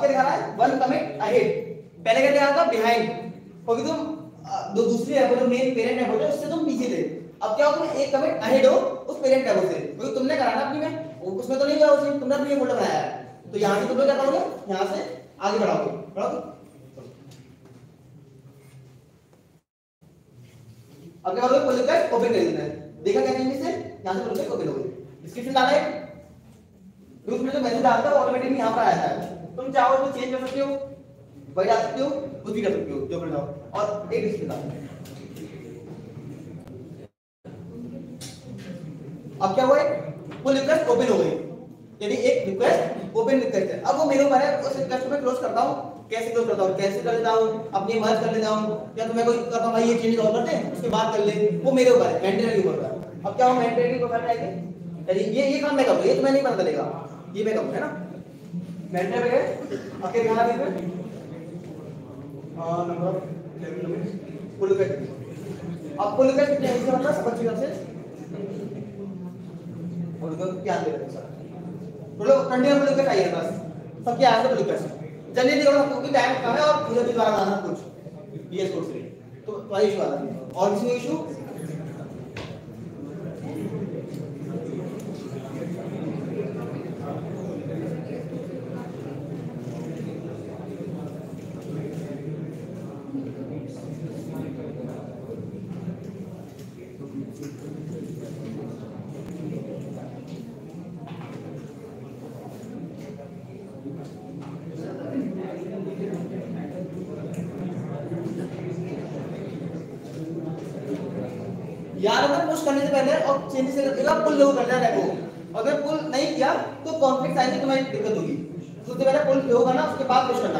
क्या दिखा रहा है वन कमिट अहेड पहले क्या दिखा था बिहाइंड क्योंकि तुम जो दूसरी है, वो जो मेन पेरेंट है उससे तुम पीछे थे। अब क्या हो तुम एक कमिट अहेड हो उस पेरेंट टेबल से क्योंकि तुमने करा ना अपनी में उसमें तो नहीं गया उसने तुमने अपनी फोल्डर बनाया है। तो यहाँ से तुम लोग क्या करोगे? यहाँ से आगे बढ़ाओगे। बढ़ाओगे? अब क्या करोगे? पुल का ओपन कर देना है। देखा क्या चेंजेस है यहाँ से पुल का ओपन गई। डिस्क्रिप्शन डाला है। फिर उसमें जो मैसेज डालता है ऑटोमेटिकली यहाँ पर आ जाता है तुम चाहो तो चेंज कर सकते हो डाल सकते हो, कुछ भी कर सकते हो, जो बनाओ और एक डिस्प्ले डाल अब क्या हुआ फुल रिक्वेस्ट ओपन हो गई। यानी एक रिक्वेस्ट ओपन रिक्वेस्ट है अब वो मेरे ऊपर है, उस रिक्वेस्ट को मैं क्लोज करता हूँ। कैसे क्लोज करता हूँ? कैसे कर लेता हूँ? अपनी मर्ज कर लेता हूँ। या तो मैं कोई करता हूँ भाई, ये चेंज और करते हैं, उसके बाद कर ले। वो मेरे ऊपर है मेंटेनर ऊपर है। अब क्या हो मेंटेनर ऊपर आएँगे यानी ये ये काम मैं करूँ, ये तुम्हें नहीं पता चलेगा। ये मैं करूँ, है ना? मेंटेनर पे गए आके यहाँ पे हाँ नंबर फुल रिक्वेस्ट अब फुल रिक्वेस्ट कितने है मतलब सब अच्छी तरह से और उधर ध्यान दे रहे हैं सर। बोलो कंटिन्यू बोलो के चाहिए बस। सब क्या है तो बोलो जल्दी करो क्योंकि टाइम कम है और मुझे भी दोबारा आना कुछ। कोर्स के तो तुम्हारा इशू आ रहा है। और किसी इशू यार अगर पुश करने से पहले और चेंजेस से करके पुल है वो। अगर पुल नहीं किया तो कॉन्फ्लिक्ट आएगी की तुम्हारी दिक्कत होगी। सबसे पहले पुल होगा ना, उसके बाद कुछ करना।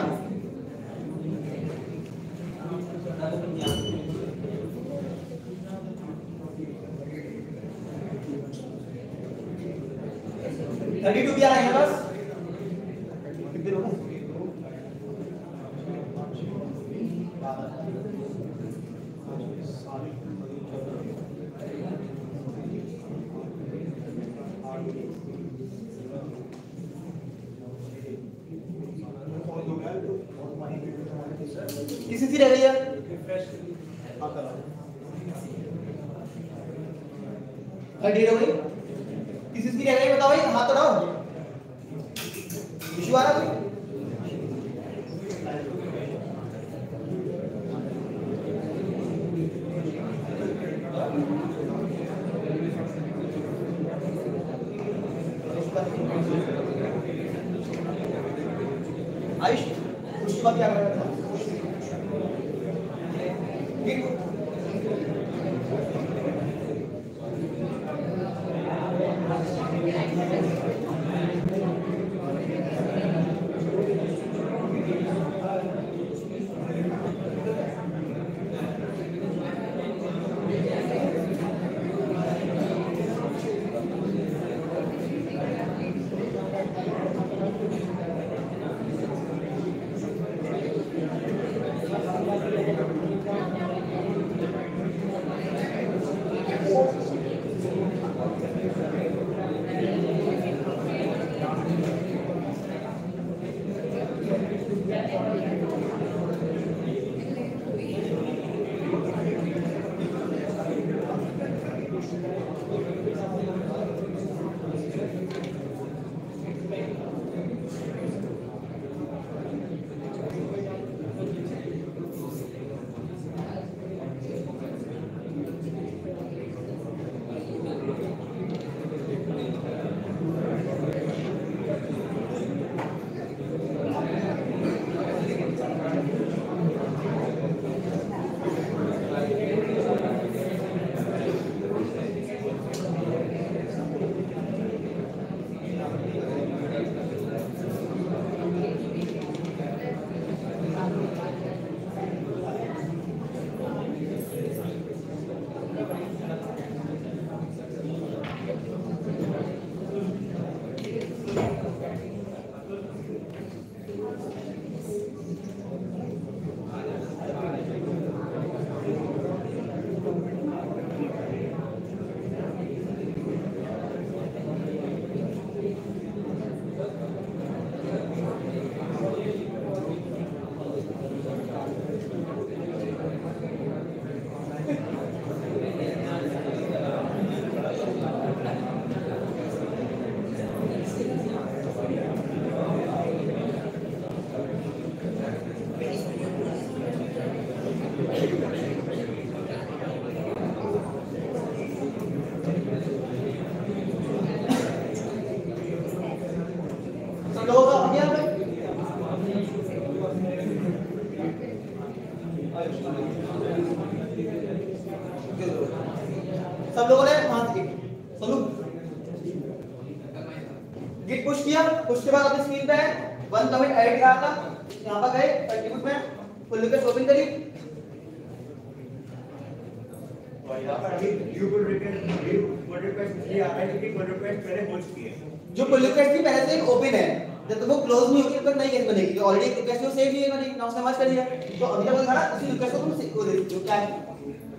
रिक्वेस्ट थी पहले से ही ओपन है। जब तक वो क्लोज नहीं होगी तब तक नई केस बनेगी जो ऑलरेडी रिक्वेस्ट वो सेव नहीं है बनेगी नाउ समझ कर लिया तो अभी तक खड़ा उसी रिक्वेस्ट को तुम को दे दो क्या है।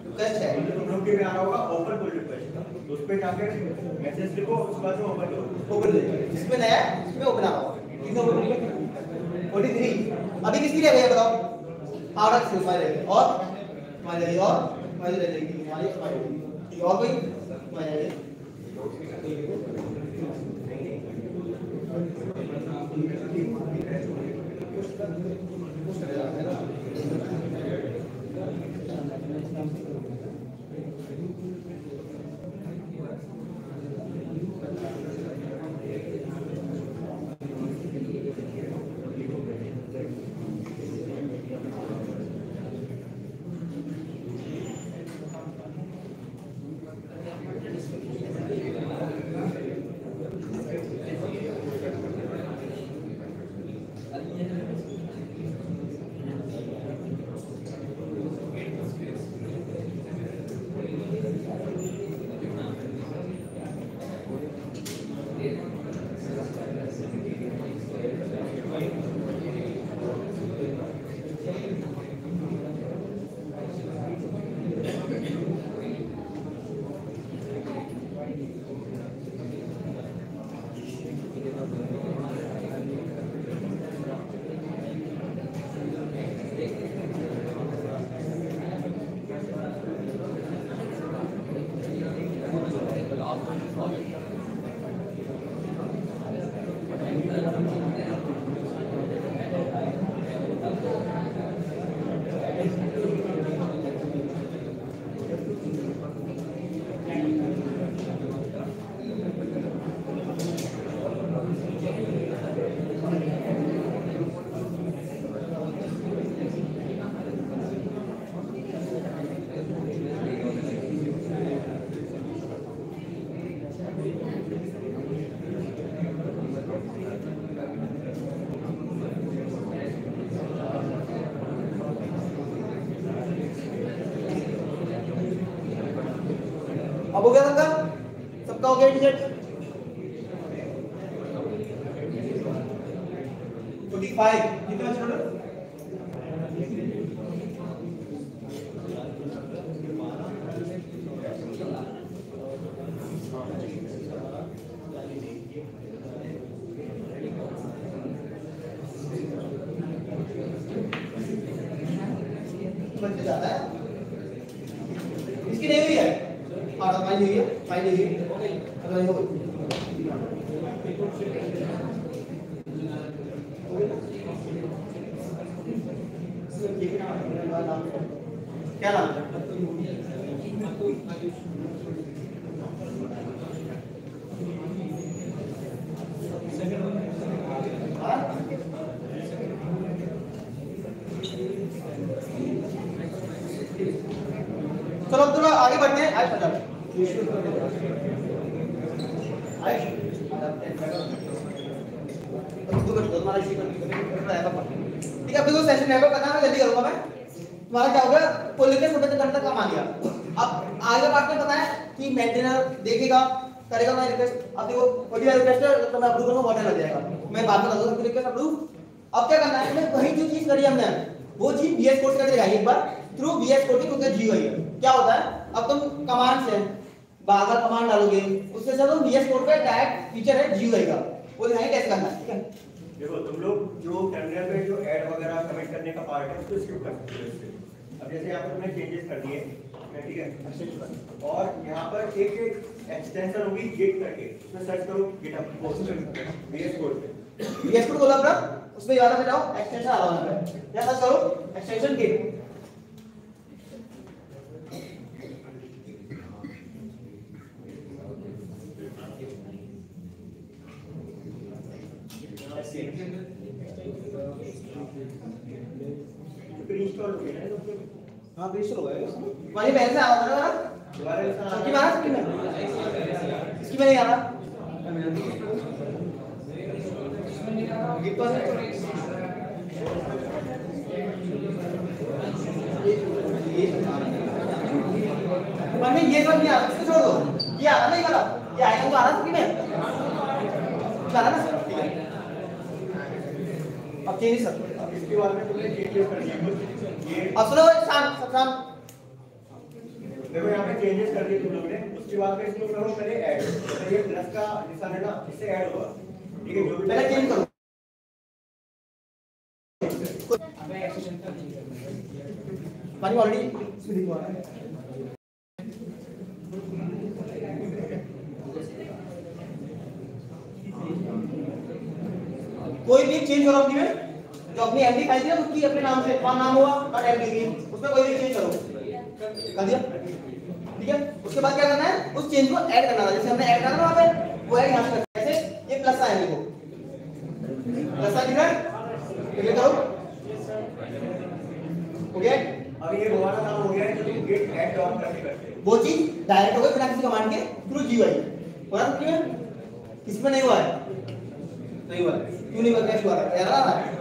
रिक्वेस्ट है। लोग के में आ रहा होगा ओपन पुल रिक्वेस्ट तो उस पे जाकर मैसेज लिखो उसके बाद में ओपन करो। ओपन दे। जिसमें नया है उसमें ओपन आ रहा किसने ओपन किया 43 अभी किसकी रह गई है बताओ? आउट ऑफ़ फ़ाइल रह और? हमारी और? हमारी रह गई हमारी फ़ाइल और कोई? हमारी रह तुम्हारा क्या होगा पुल के समय तक कम आ गया अब आगे बात में है कि मेंटेनर देखेगा, करेगा मैं रिक्वेस्ट अब देखो भी रिक्वेस्ट है तो मैं अप्रूव करूँगा वाटर लग जाएगा। मैं में बता दूँगा रिक्वेस्ट अप्रूव अब क्या करना है हमें वही जो चीज़ करी हमने, वो चीज़ बीएस कोड करके दिखाई एक बार। थ्रू बीएस कोड की क्योंकि जी हुई है। क्या होता है, अब तुम कमांड से बाहर कमांड डालोगे उससे चलो बीएस कोड का डायरेक्ट फीचर है जी हुई का। वो दिखाएँगे कैसे करना है, ठीक है? देखो, तुम लोग जो टर्मिनल में जो ऐड वगैरह कमेंट करने का पार्ट है, उसको स्किप कर सकते हो अब जैसे यहाँ पर तुमने चेंजेस कर दिए ठीक है? और यहाँ पर एक एक एक्सटेंशन होगी गेट करके। उसमें सर्च करो गिटहब बीएस कोड पे। बीएस कोड बोला अपना? उसमें याद में जाओ एक्सटेंशन आ रहा है। या सर्च करो एक्सटेंशन गेट फिर इंस्टॉल हो गया। ना हाँ हो गया तुम्हारी पहले से आ रहा था ना दोबारा लिखना सबकी बात सबकी में इसकी में नहीं आ रहा? गिफ्ट मन में ये सब नहीं आ रहा। इसको छोड़ दो। ये आ रहा नहीं वाला। ये आएगा तो आ रहा सबकी में। आ रहा ना? ठीक है। अब चेंज सर इसके में तुमने चेंजेस कर दिए ये अब सुनो सब देखो यहाँ पे चेंजेस कर दिए तुम लोग ने। उसके बाद में इसको करो पहले ऐड तो ये प्लस का निशान है ना इससे ऐड होगा। ठीक है जो भी पहले चेंज करो। हमारी ऑलरेडी इसमें है कोई भी चेंज करो अपनी में। जो अपनी एमडी खाई थी ना उसकी अपने नाम से कौन नाम हुआ और एमडी की। उसमें कोई भी चेंज करो। कर दिया? ठीक है? उसके बाद क्या करना है? उस चेंज को ऐड करना है जैसे हमने ऐड करना वहाँ पे वो ऐड यहाँ से करना है। जैसे ये प्लस आया देखो प्लस आ दिख है क्लियर करो। हो गया? अब ये हमारा काम हो गया है जो तुम गेट ऐड डॉट करके करते हो। वो चीज़ डायरेक्ट हो गई बिना किसी कमांड के थ्रू जीयूआई हो रहा क्यों किसी में नहीं हुआ है? नहीं हुआ है। क्यों नहीं हुआ? कैसे हुआ? है एरर आ रहा है?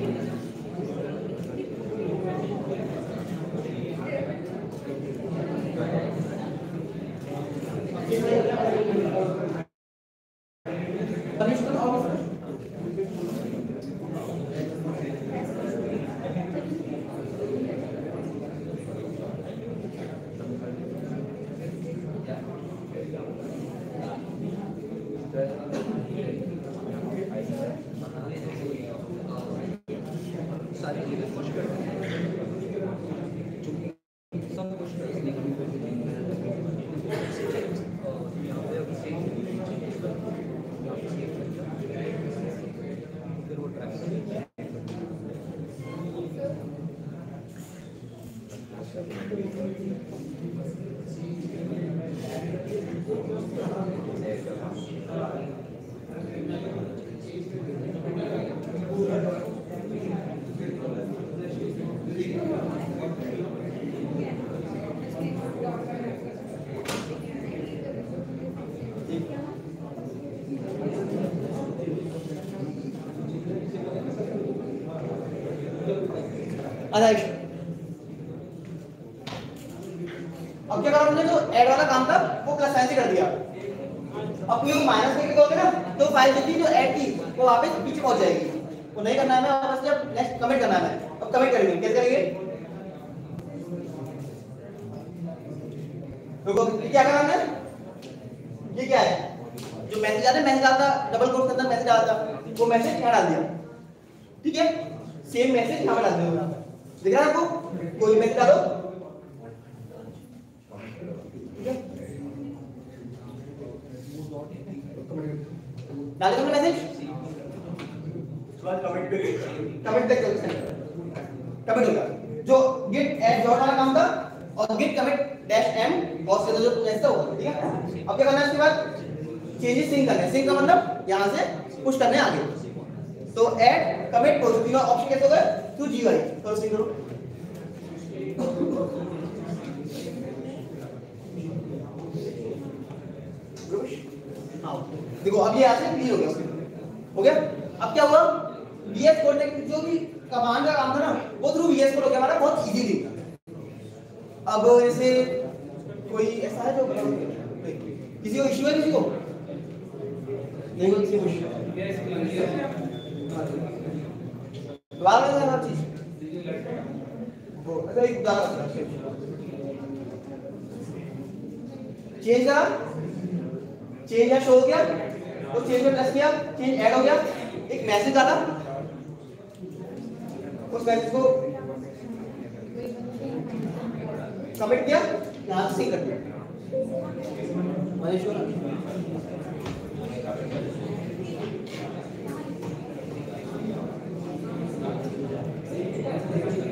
अनाइश अब क्या करा हमने जो ऐड वाला काम था, वो प्लस साइन से कर दिया। अब क्योंकि माइनस करके करोगे ना तो फ़ाइल जो थी, जो ऐड थी, वो वापस पीछे पहुँच जाएगी। वो नहीं करना है हमें बस जब नेक्स्ट कमेंट करना है अब कमेंट करेंगे, कैसे करेंगे? रुको, ये क्या करा हमने? ये क्या है? जो मैसेज आता है मैसेज आता डबल कोट के अंदर मैसेज आता वो मैसेज यहाँ डाल दिया। ठीक है? सेम मैसेज यहाँ पे डाल दिया दिख रहा है आपको कोई मैसेज डालो मैसेज जो वाला काम था और git commit dash m और से जो ऐसा होगा ठीक है अब क्या करना है इसके बाद चेंजेस सिंक करना है सिंक का मतलब यहाँ से पुश करने आगे तो ऐड कमिट पोस्ट तीनों ऑप्शन कैसे होगा? टू करो सिंक करो. हाँ. देखो, अब ये से क्लियर हो गया हो गया? अब क्या हुआ? वीएस कोड जो भी कमांड का काम था ना, वो थ्रू वीएस कोड हो गया. हमारा बहुत इजी थी. अब जैसे कोई ऐसा है जो किसी को इश्यू है किसी को? नहीं, किसी को इश्यू दोबारा बताना हर चीज़ वो अच्छा एक उदाहरण चेंज करा चेंज या शो हो गया तो चेंज में प्रेस किया चेंज ऐड हो गया एक मैसेज आता उस मैसेज को कमेंट किया यहाँ से कर दिया मनीष Gracias.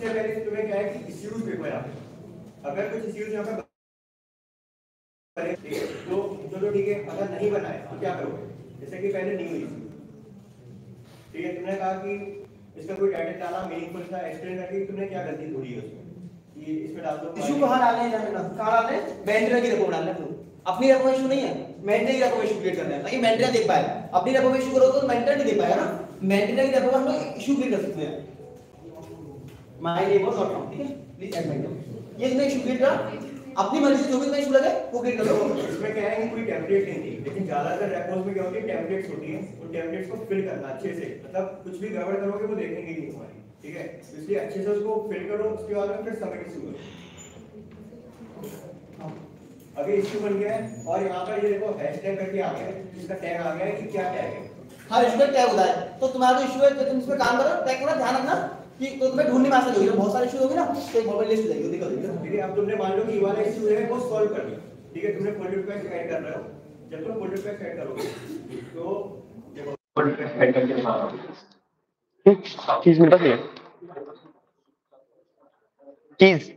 सबसे पहले तुम्हें क्या है कि इश्यूज़ देखो यहाँ पे अगर कुछ इश्यूज़ यहाँ पे तो चलो ठीक है, अगर नहीं बनाए तो क्या करोगे? जैसे कि पहले न्यू इश्यू ठीक है, तुमने कहा कि इसका कोई टाइटल डाला मीनिंगफुल था एक्सप्लेन करके तुमने क्या गलती ढूंढी है उसमें, कि इसमें डाल दो। इशू कहाँ डालने हैं का? कहाँ डालने मेंटेनर की रेपो डालने तुम अपनी रेपो में इशू नहीं है। मेंटेनर की रेपो में इशू क्रिएट करना है, ताकि मेंटेनर देख पाए। अपनी रेपो में इशू करो तो मेंटेनर नहीं देख पाएगा ना। मेंटेनर की रेपो में हम लोग इशू क्रिएट कर सकते हैं। माय नेबर डॉट कॉम ठीक है? प्लीज़ ऐड माय ये इसमें इशू क्रिएट करा अपनी मर्ज़ी से जो भी तुम्हें इशू लगे वो क्रिएट कर लो। इसमें क्या है कोई टेम्पलेट नहीं थी लेकिन ज़्यादातर रेपोज में क्या होती है टेम्पलेट्स होती है उन टेम्पलेट्स को फिल करना अच्छे से। मतलब कुछ भी गड़बड़ करोगे वो देखेंगे नहीं तुम्हारी ठीक है? तो इसलिए अच्छे से उसको फिल करो उसके बाद में फिर सबमिट इशू करो। अभी इशू बन गया है और यहाँ पर ये देखो हैशटैग करके आ गया है इसका टैग आ गया है कि क्या टैग है। हर इशू का टैग होता है। तो तुम्हारा जो इशू है तो तुम इस पे काम करो टैग का ध्यान रखना। कि तो तुम्हें ढूँढने में आसानी होगी। बहुत सारे इशू होंगे ना तो एक बहुत बड़ी लिस्ट हो जाएगी देखो देखो। ठीक है अब तुमने मान लो कि ये वाला इशू है वो सॉल्व कर लिया ठीक है तुमने पुल रिक्वेस्ट ऐड कर रहे हो। जब तुम पुल रिक्वेस्ट ऐड करोगे तो देखो। पुल रिक्वेस्ट ऐड करके दिखा रहा हूँ चीज़ मेरे पास है चीज़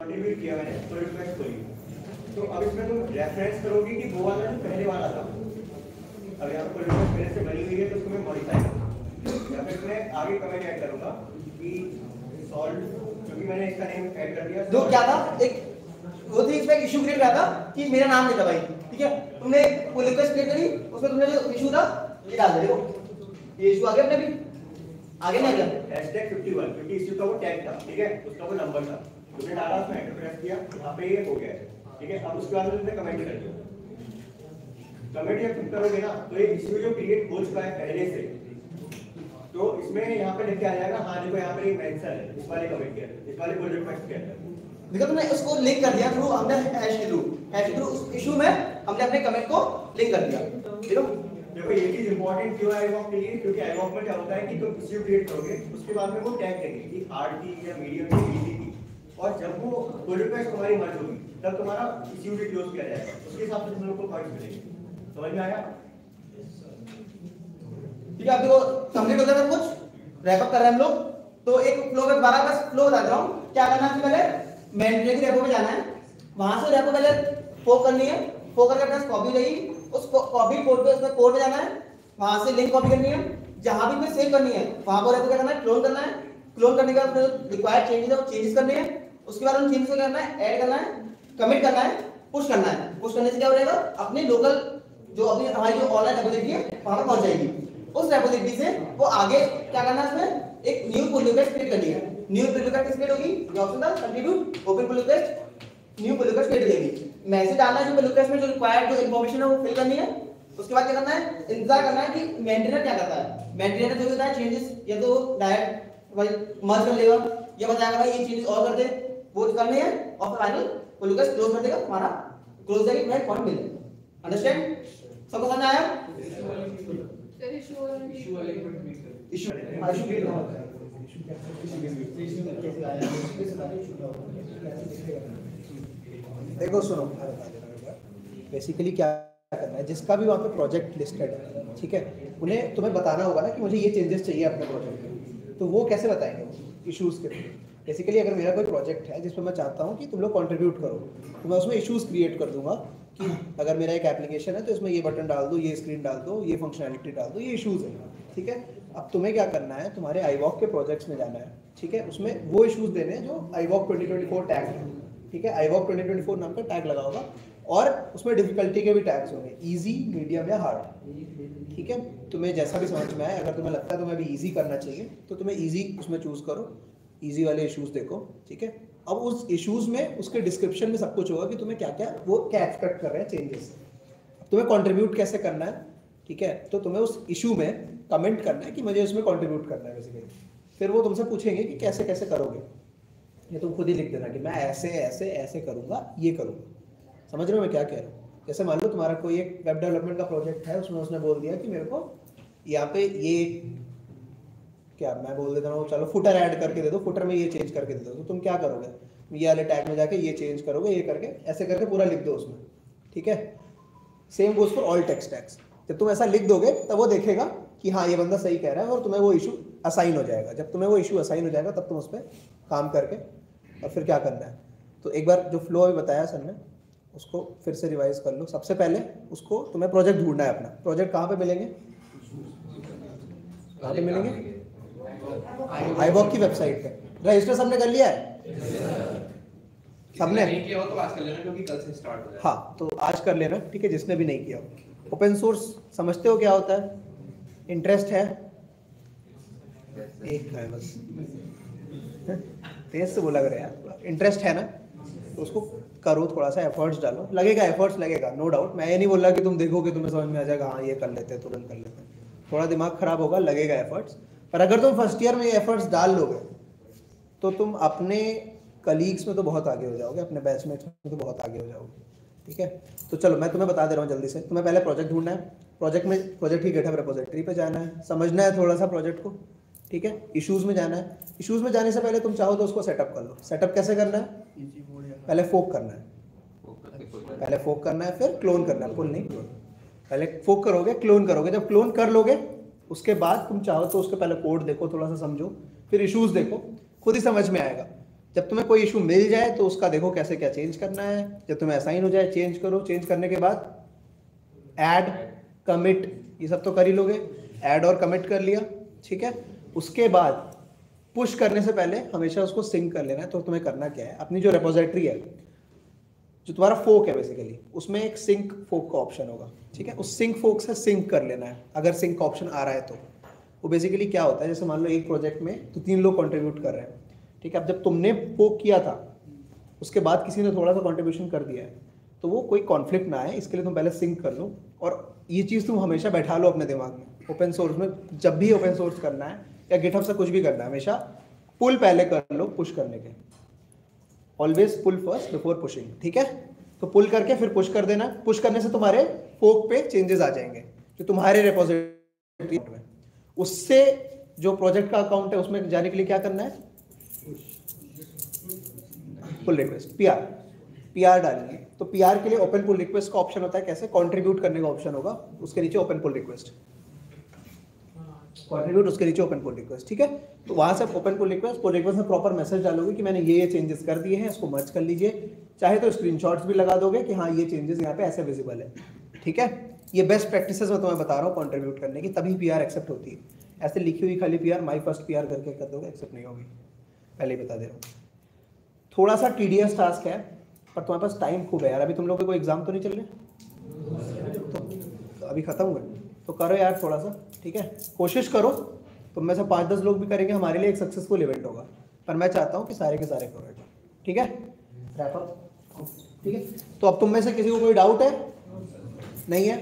कंट्रीब्यूट किया मैंने पुल रिक्वेस्ट खोली। तो अब इसमें तुम रेफरेंस करोगे कि वो वाला जो पहले वाला था अब यहाँ पर पुल पहले से बनी हुई है तो उसको मैं मॉडिफाई करूँगा या फिर मैं आगे कमेंट ऐड करूँगा कि सॉल्व क्योंकि मैंने इसका नेम ऐड कर दिया जो क्या था? एक वो थी इसमें इशू क्रिएट करा था कि मेरा नाम नहीं था भाई ठीक है? तुमने पुल रिक्वेस्ट क्रिएट करी उसमें तुमने जो इशू था ये डाल दे देखो। ये इशू आ गया अपने भी। आगे नहीं गया। हैशटैग 51 क्योंकि इश्यू का वो टैग था ठीक है? उसका वो नंबर था। तुमने डाला उसमें एंटर प्रेस किया यहाँ पे ये हो गया ठीक है? अब उसके बाद तुमने कमेंट कर दिया। कमेंट जब तुम करोगे ना तो ये इश्यू जो क्रिएट हो चुका है पहले से तो इसमें यहाँ पे लिख के आ जाएगा हाँ देखो यहाँ पे एक मेंशन है इस वाले कमेंट किया इस वाले पुल रिक्वेस्ट किया था देखो तुमने उसको लिंक कर दिया थ्रू हमने हैश के थ्रू हैश के थ्रू उस इशू में हमने अपने कमेंट को लिंक कर दिया। देखो। देखो ये चीज़ इंपॉर्टेंट क्यों है आईवॉक के लिए? क्योंकि आईवॉक में क्या होता है कि तुम इश्यू क्रिएट करोगे उसके बाद में वो टैग देंगे कि हार्ड की या मीडियम की इजी की। और जब वो पुल रिक्वेस्ट तुम्हारी मर्ज होगी तब तुम्हारा इश्यू भी क्लोज किया जाएगा उसके हिसाब से तुम लोग को पॉइंट्स मिलेंगे। समझ में आया ठीक है अब देखो कंप्लीट हो सब कुछ? रैप अप कर रहे हैं हम लोग। तो एक फ्लो में दोबारा बस फ्लो बता रहा हूँ। क्या करना है पहले? मेंटेन की रेपो में जाना है। वहाँ से रेपो पहले फो करनी है। फो करके अपने कॉपी रही। उस कॉपी कोड पे उसमें कोड में जाना है। वहाँ से लिंक कॉपी करनी है। जहाँ भी सेव करनी है वहाँ पर रेपो क्या करना है? क्लोन करना है। क्लोन करने के बाद रिक्वायर्ड चेंजेस है वो चेंजेस करने हैं। उसके बाद उन चेंजेस को करना है? ऐड करना है। कमिट करना है। पुश करना है। पुश करने से क्या हो जाएगा? अपने लोकल जो अभी हमारी जो ऑनलाइन रेपोजिटरी है, वहाँ पर पहुँच जाएगी। उस रेपोजिटरी से वो आगे क्या करना है इसमें एक न्यू पुल रिक्वेस्ट क्रिएट करनी है। न्यू पुल रिक्वेस्ट क्रिएट होगी? ये ऑप्शन था contribute open pull request new pull request create देगी मैसेज डालना है जो पुल रिक्वेस्ट में जो रिक्वायर्ड जो इंफॉर्मेशन है वो फिल करनी है। उसके बाद क्या करना है? इंतज़ार करना है कि मेंटेनर क्या करता है। मेंटेनर जो होता है चेंजेस या तो डायरेक्ट भाई मर्ज कर लेगा, या बताएगा भाई ये चेंजेस और कर दे। वो करने हैं, और फाइनल पुल रिक्वेस्ट क्लोज कर देगा हमारा क्लोज जाएगी पॉइंट मिल जाएगा अंडरस्टैंड समझ आया? देखो, सुनो बेसिकली क्या करना है, जिसका भी वहाँ पे प्रोजेक्ट लिस्टेड है, ठीक है, उन्हें तुम्हें बताना होगा ना कि मुझे ये चेंजेस चाहिए अपने प्रोजेक्ट में तो वो कैसे बताएँगे इश्यूज़ के थ्रू बेसिकली अगर मेरा कोई प्रोजेक्ट है जिसमें मैं चाहता हूँ कि तुम लोग कंट्रीब्यूट करो तो मैं उसमें इश्यूज़ क्रिएट कर दूँगा कि अगर मेरा एक एप्लीकेशन है तो इसमें ये बटन डाल दो, ये स्क्रीन डाल दो, ये फंक्शनैलिटी डाल दो, ये इशूज़ है। ठीक है? अब तुम्हें क्या करना है? तुम्हारे आईवॉक के प्रोजेक्ट्स में जाना है। ठीक है? उसमें वो इशूज़ देने जो आईवॉक 2024 टैग है। ठीक है? आईवॉक 2024 नाम का टैग लगा होगा। और उसमें डिफिकल्टी के भी टैग्स होंगे। ईजी मीडियम या हार्ड ठीक है? तुम्हें जैसा भी समझ में आए, अगर तुम्हें लगता है तुम्हें अभी इजी करना चाहिए तो तुम्हें ईजी उसमें चूज़ करो। ईजी वाले इशूज़ देखो। ठीक है? अब उस इश्यूज़ में, उसके डिस्क्रिप्शन में सब कुछ होगा कि तुम्हें क्या क्या वो क्या एक्सपेक्ट कर रहे हैं चेंजेस तुम्हें कॉन्ट्रीब्यूट कैसे करना है, ठीक है? तो तुम्हें उस इशू में कमेंट करना है कि मुझे उसमें कॉन्ट्रीब्यूट करना है बेसिकली फिर वो तुमसे पूछेंगे कि कैसे कैसे करोगे। ये तुम खुद ही लिख देना कि मैं ऐसे ऐसे ऐसे करूँगा, ये करूँगा। समझ रहे हो मैं क्या कह रहा हूँ? जैसे मान लो तुम्हारा कोई एक वेब डेवलपमेंट का प्रोजेक्ट है, उसमें उसने बोल दिया कि मेरे को यहाँ पे ये क्या मैं बोल देता हूँ, चलो फुटर ऐड करके दे दो फुटर में ये चेंज करके दे दो तो तुम क्या करोगे? ये वाले टैग में जाके ये चेंज करोगे, ये करके, ऐसे करके पूरा लिख दो उसमें, ठीक है? Same goes for all text tax जब तुम ऐसा लिख दोगे, तब वो देखेगा कि हाँ ये बंदा सही कह रहा है और तुम्हें वो इशू असाइन हो जाएगा। जब तुम्हें वो इशू असाइन हो जाएगा, तब तुम उस पर काम करके और फिर क्या करना है? तो एक बार जो फ्लो अभी बताया सर ने, उसको फिर से रिवाइज कर लो। सबसे पहले उसको तुम्हें प्रोजेक्ट ढूंढना है अपना। प्रोजेक्ट कहाँ पे मिलेंगे? कहाँ पे मिलेंगे? आईवॉक की वेबसाइट पे रजिस्टर सबने कर लिया है? सबने? नहीं किया हो तो आज कर लेना क्योंकि कल से स्टार्ट हो जाएगा। हाँ तो आज कर लेना ठीक है जिसने भी नहीं किया ओपन सोर्स समझते हो क्या होता है? इंटरेस्ट है? एक है बस। तेज से बोला करे यार। इंटरेस्ट है ना? तो उसको करो थोड़ा सा एफर्ट्स डालो। लगेगा एफर्ट्स लगेगा नो डाउट मैं ये नहीं बोल रहा कि तुम देखोगे तुम्हें समझ में आ जाएगा हाँ ये कर लेते हैं तुरंत कर लेते हैं। थोड़ा दिमाग खराब होगा लगेगा एफर्ट्स पर अगर तुम फ़र्स्ट ईयर में ये एफर्ट्स डाल लोगे तो तुम अपने कलीग्स में तो बहुत आगे हो जाओगे अपने बैचमेट्स में तो बहुत आगे हो जाओगे ठीक है? तो चलो मैं तुम्हें बता दे रहा हूँ जल्दी से। तुम्हें पहले प्रोजेक्ट ढूंढना है। प्रोजेक्ट में प्रोजेक्ट की गेटअप रिपोजिटरी पे जाना है। समझना है थोड़ा सा प्रोजेक्ट को ठीक है? इश्यूज़ में जाना है। इश्यूज़ में जाने से पहले तुम चाहो तो उसको सेटअप कर लो। सेटअप कैसे करना है? पहले फोक करना है। पहले फोक करना है फिर क्लोन करना है। पुल नहीं क्लोन पहले फोक करोगे क्लोन करोगे। जब क्लोन कर लोगे उसके बाद तुम चाहो तो उसके पहले कोड देखो, थोड़ा सा समझो, फिर इश्यूज़ देखो, खुद ही समझ में आएगा। जब तुम्हें कोई इशू मिल जाए तो उसका देखो कैसे क्या चेंज करना है। जब तुम्हें असाइन हो जाए चेंज करो। चेंज करने के बाद ऐड कमिट ये सब तो कर ही लोगे। ऐड और कमिट कर लिया, ठीक है? उसके बाद पुश करने से पहले हमेशा उसको सिंक कर लेना है तो तुम्हें करना क्या है? अपनी जो रेपोजिटरी है, जो तुम्हारा फोक है बेसिकली उसमें एक सिंक फोक का ऑप्शन होगा। ठीक है? उस सिंक फोक से सिंक कर लेना है। अगर सिंक ऑप्शन आ रहा है तो। वो बेसिकली क्या होता है? जैसे मान लो एक प्रोजेक्ट में तो तीन लोग कंट्रीब्यूट कर रहे हैं। ठीक है? अब जब तुमने फोक किया था, उसके बाद किसी ने थोड़ा सा कंट्रीब्यूशन कर दिया है तो वो कोई कॉन्फ्लिक्ट ना आए। इसके लिए तुम पहले सिंक कर लो और ये चीज़ तुम हमेशा बैठा लो अपने दिमाग में। ओपन सोर्स में जब भी ओपन सोर्स करना है या गिटहब से कुछ भी करना है, हमेशा पुल पहले कर लो पुश करने के। Always pull first before pushing ठीक है? तो पुल करके फिर पुश कर देना। पुश करने से तुम्हारे फोक पे चेंजेस आ जाएँगे, जो तुम्हारे रेपोजिटरी में। उससे जो प्रोजेक्ट का अकाउंट है, उसमें जाने के लिए क्या करना है? पुल रिक्वेस्ट पीआर पीआर डालेंगे। तो पीआर के लिए ओपन पुल रिक्वेस्ट का ऑप्शन होता है, कैसे? कंट्रीब्यूट करने का ऑप्शन होगा, उसके नीचे ओपन पुल रिक्वेस्ट कंट्रीब्यूट उसके नीचे ओपन पुल रिक्वेस्ट ठीक है? तो वहाँ से open pull request pull request में प्रॉपर मैसेज डालोगे कि मैंने ये ये चेंजेस कर दिए हैं, इसको मर्ज कर लीजिए। चाहे तो स्क्रीनशॉट्स भी लगा दोगे कि हाँ ये चेंजेस यहाँ पे ऐसे विजिबल है। ठीक है? ये बेस्ट प्रैक्टिसेस मैं तुम्हें बता रहा हूँ कॉन्ट्रीब्यूट करने की, तभी पीआर एक्सेप्ट होती है। ऐसे लिखी हुई खाली पीआर माई फ़र्स्ट पीआर करके कर दोगे एक्सेप्ट नहीं होगी। पहले ही बता दे रहा हूँ। थोड़ा सा टीडीएस टास्क है, पर तुम्हारे पास टाइम खूब है यार। अभी तुम लोग के कोई एग्ज़ाम तो नहीं चल रहे? तो अभी खत्म हुए। तो करो यार थोड़ा सा, ठीक है? कोशिश करो। तुम में से पाँच दस लोग भी करेंगे, हमारे लिए एक सक्सेसफुल इवेंट होगा। पर मैं चाहता हूँ कि सारे के सारे करो ठीक है? ठीक है? तो अब तुम में से किसी को कोई डाउट है? नहीं है?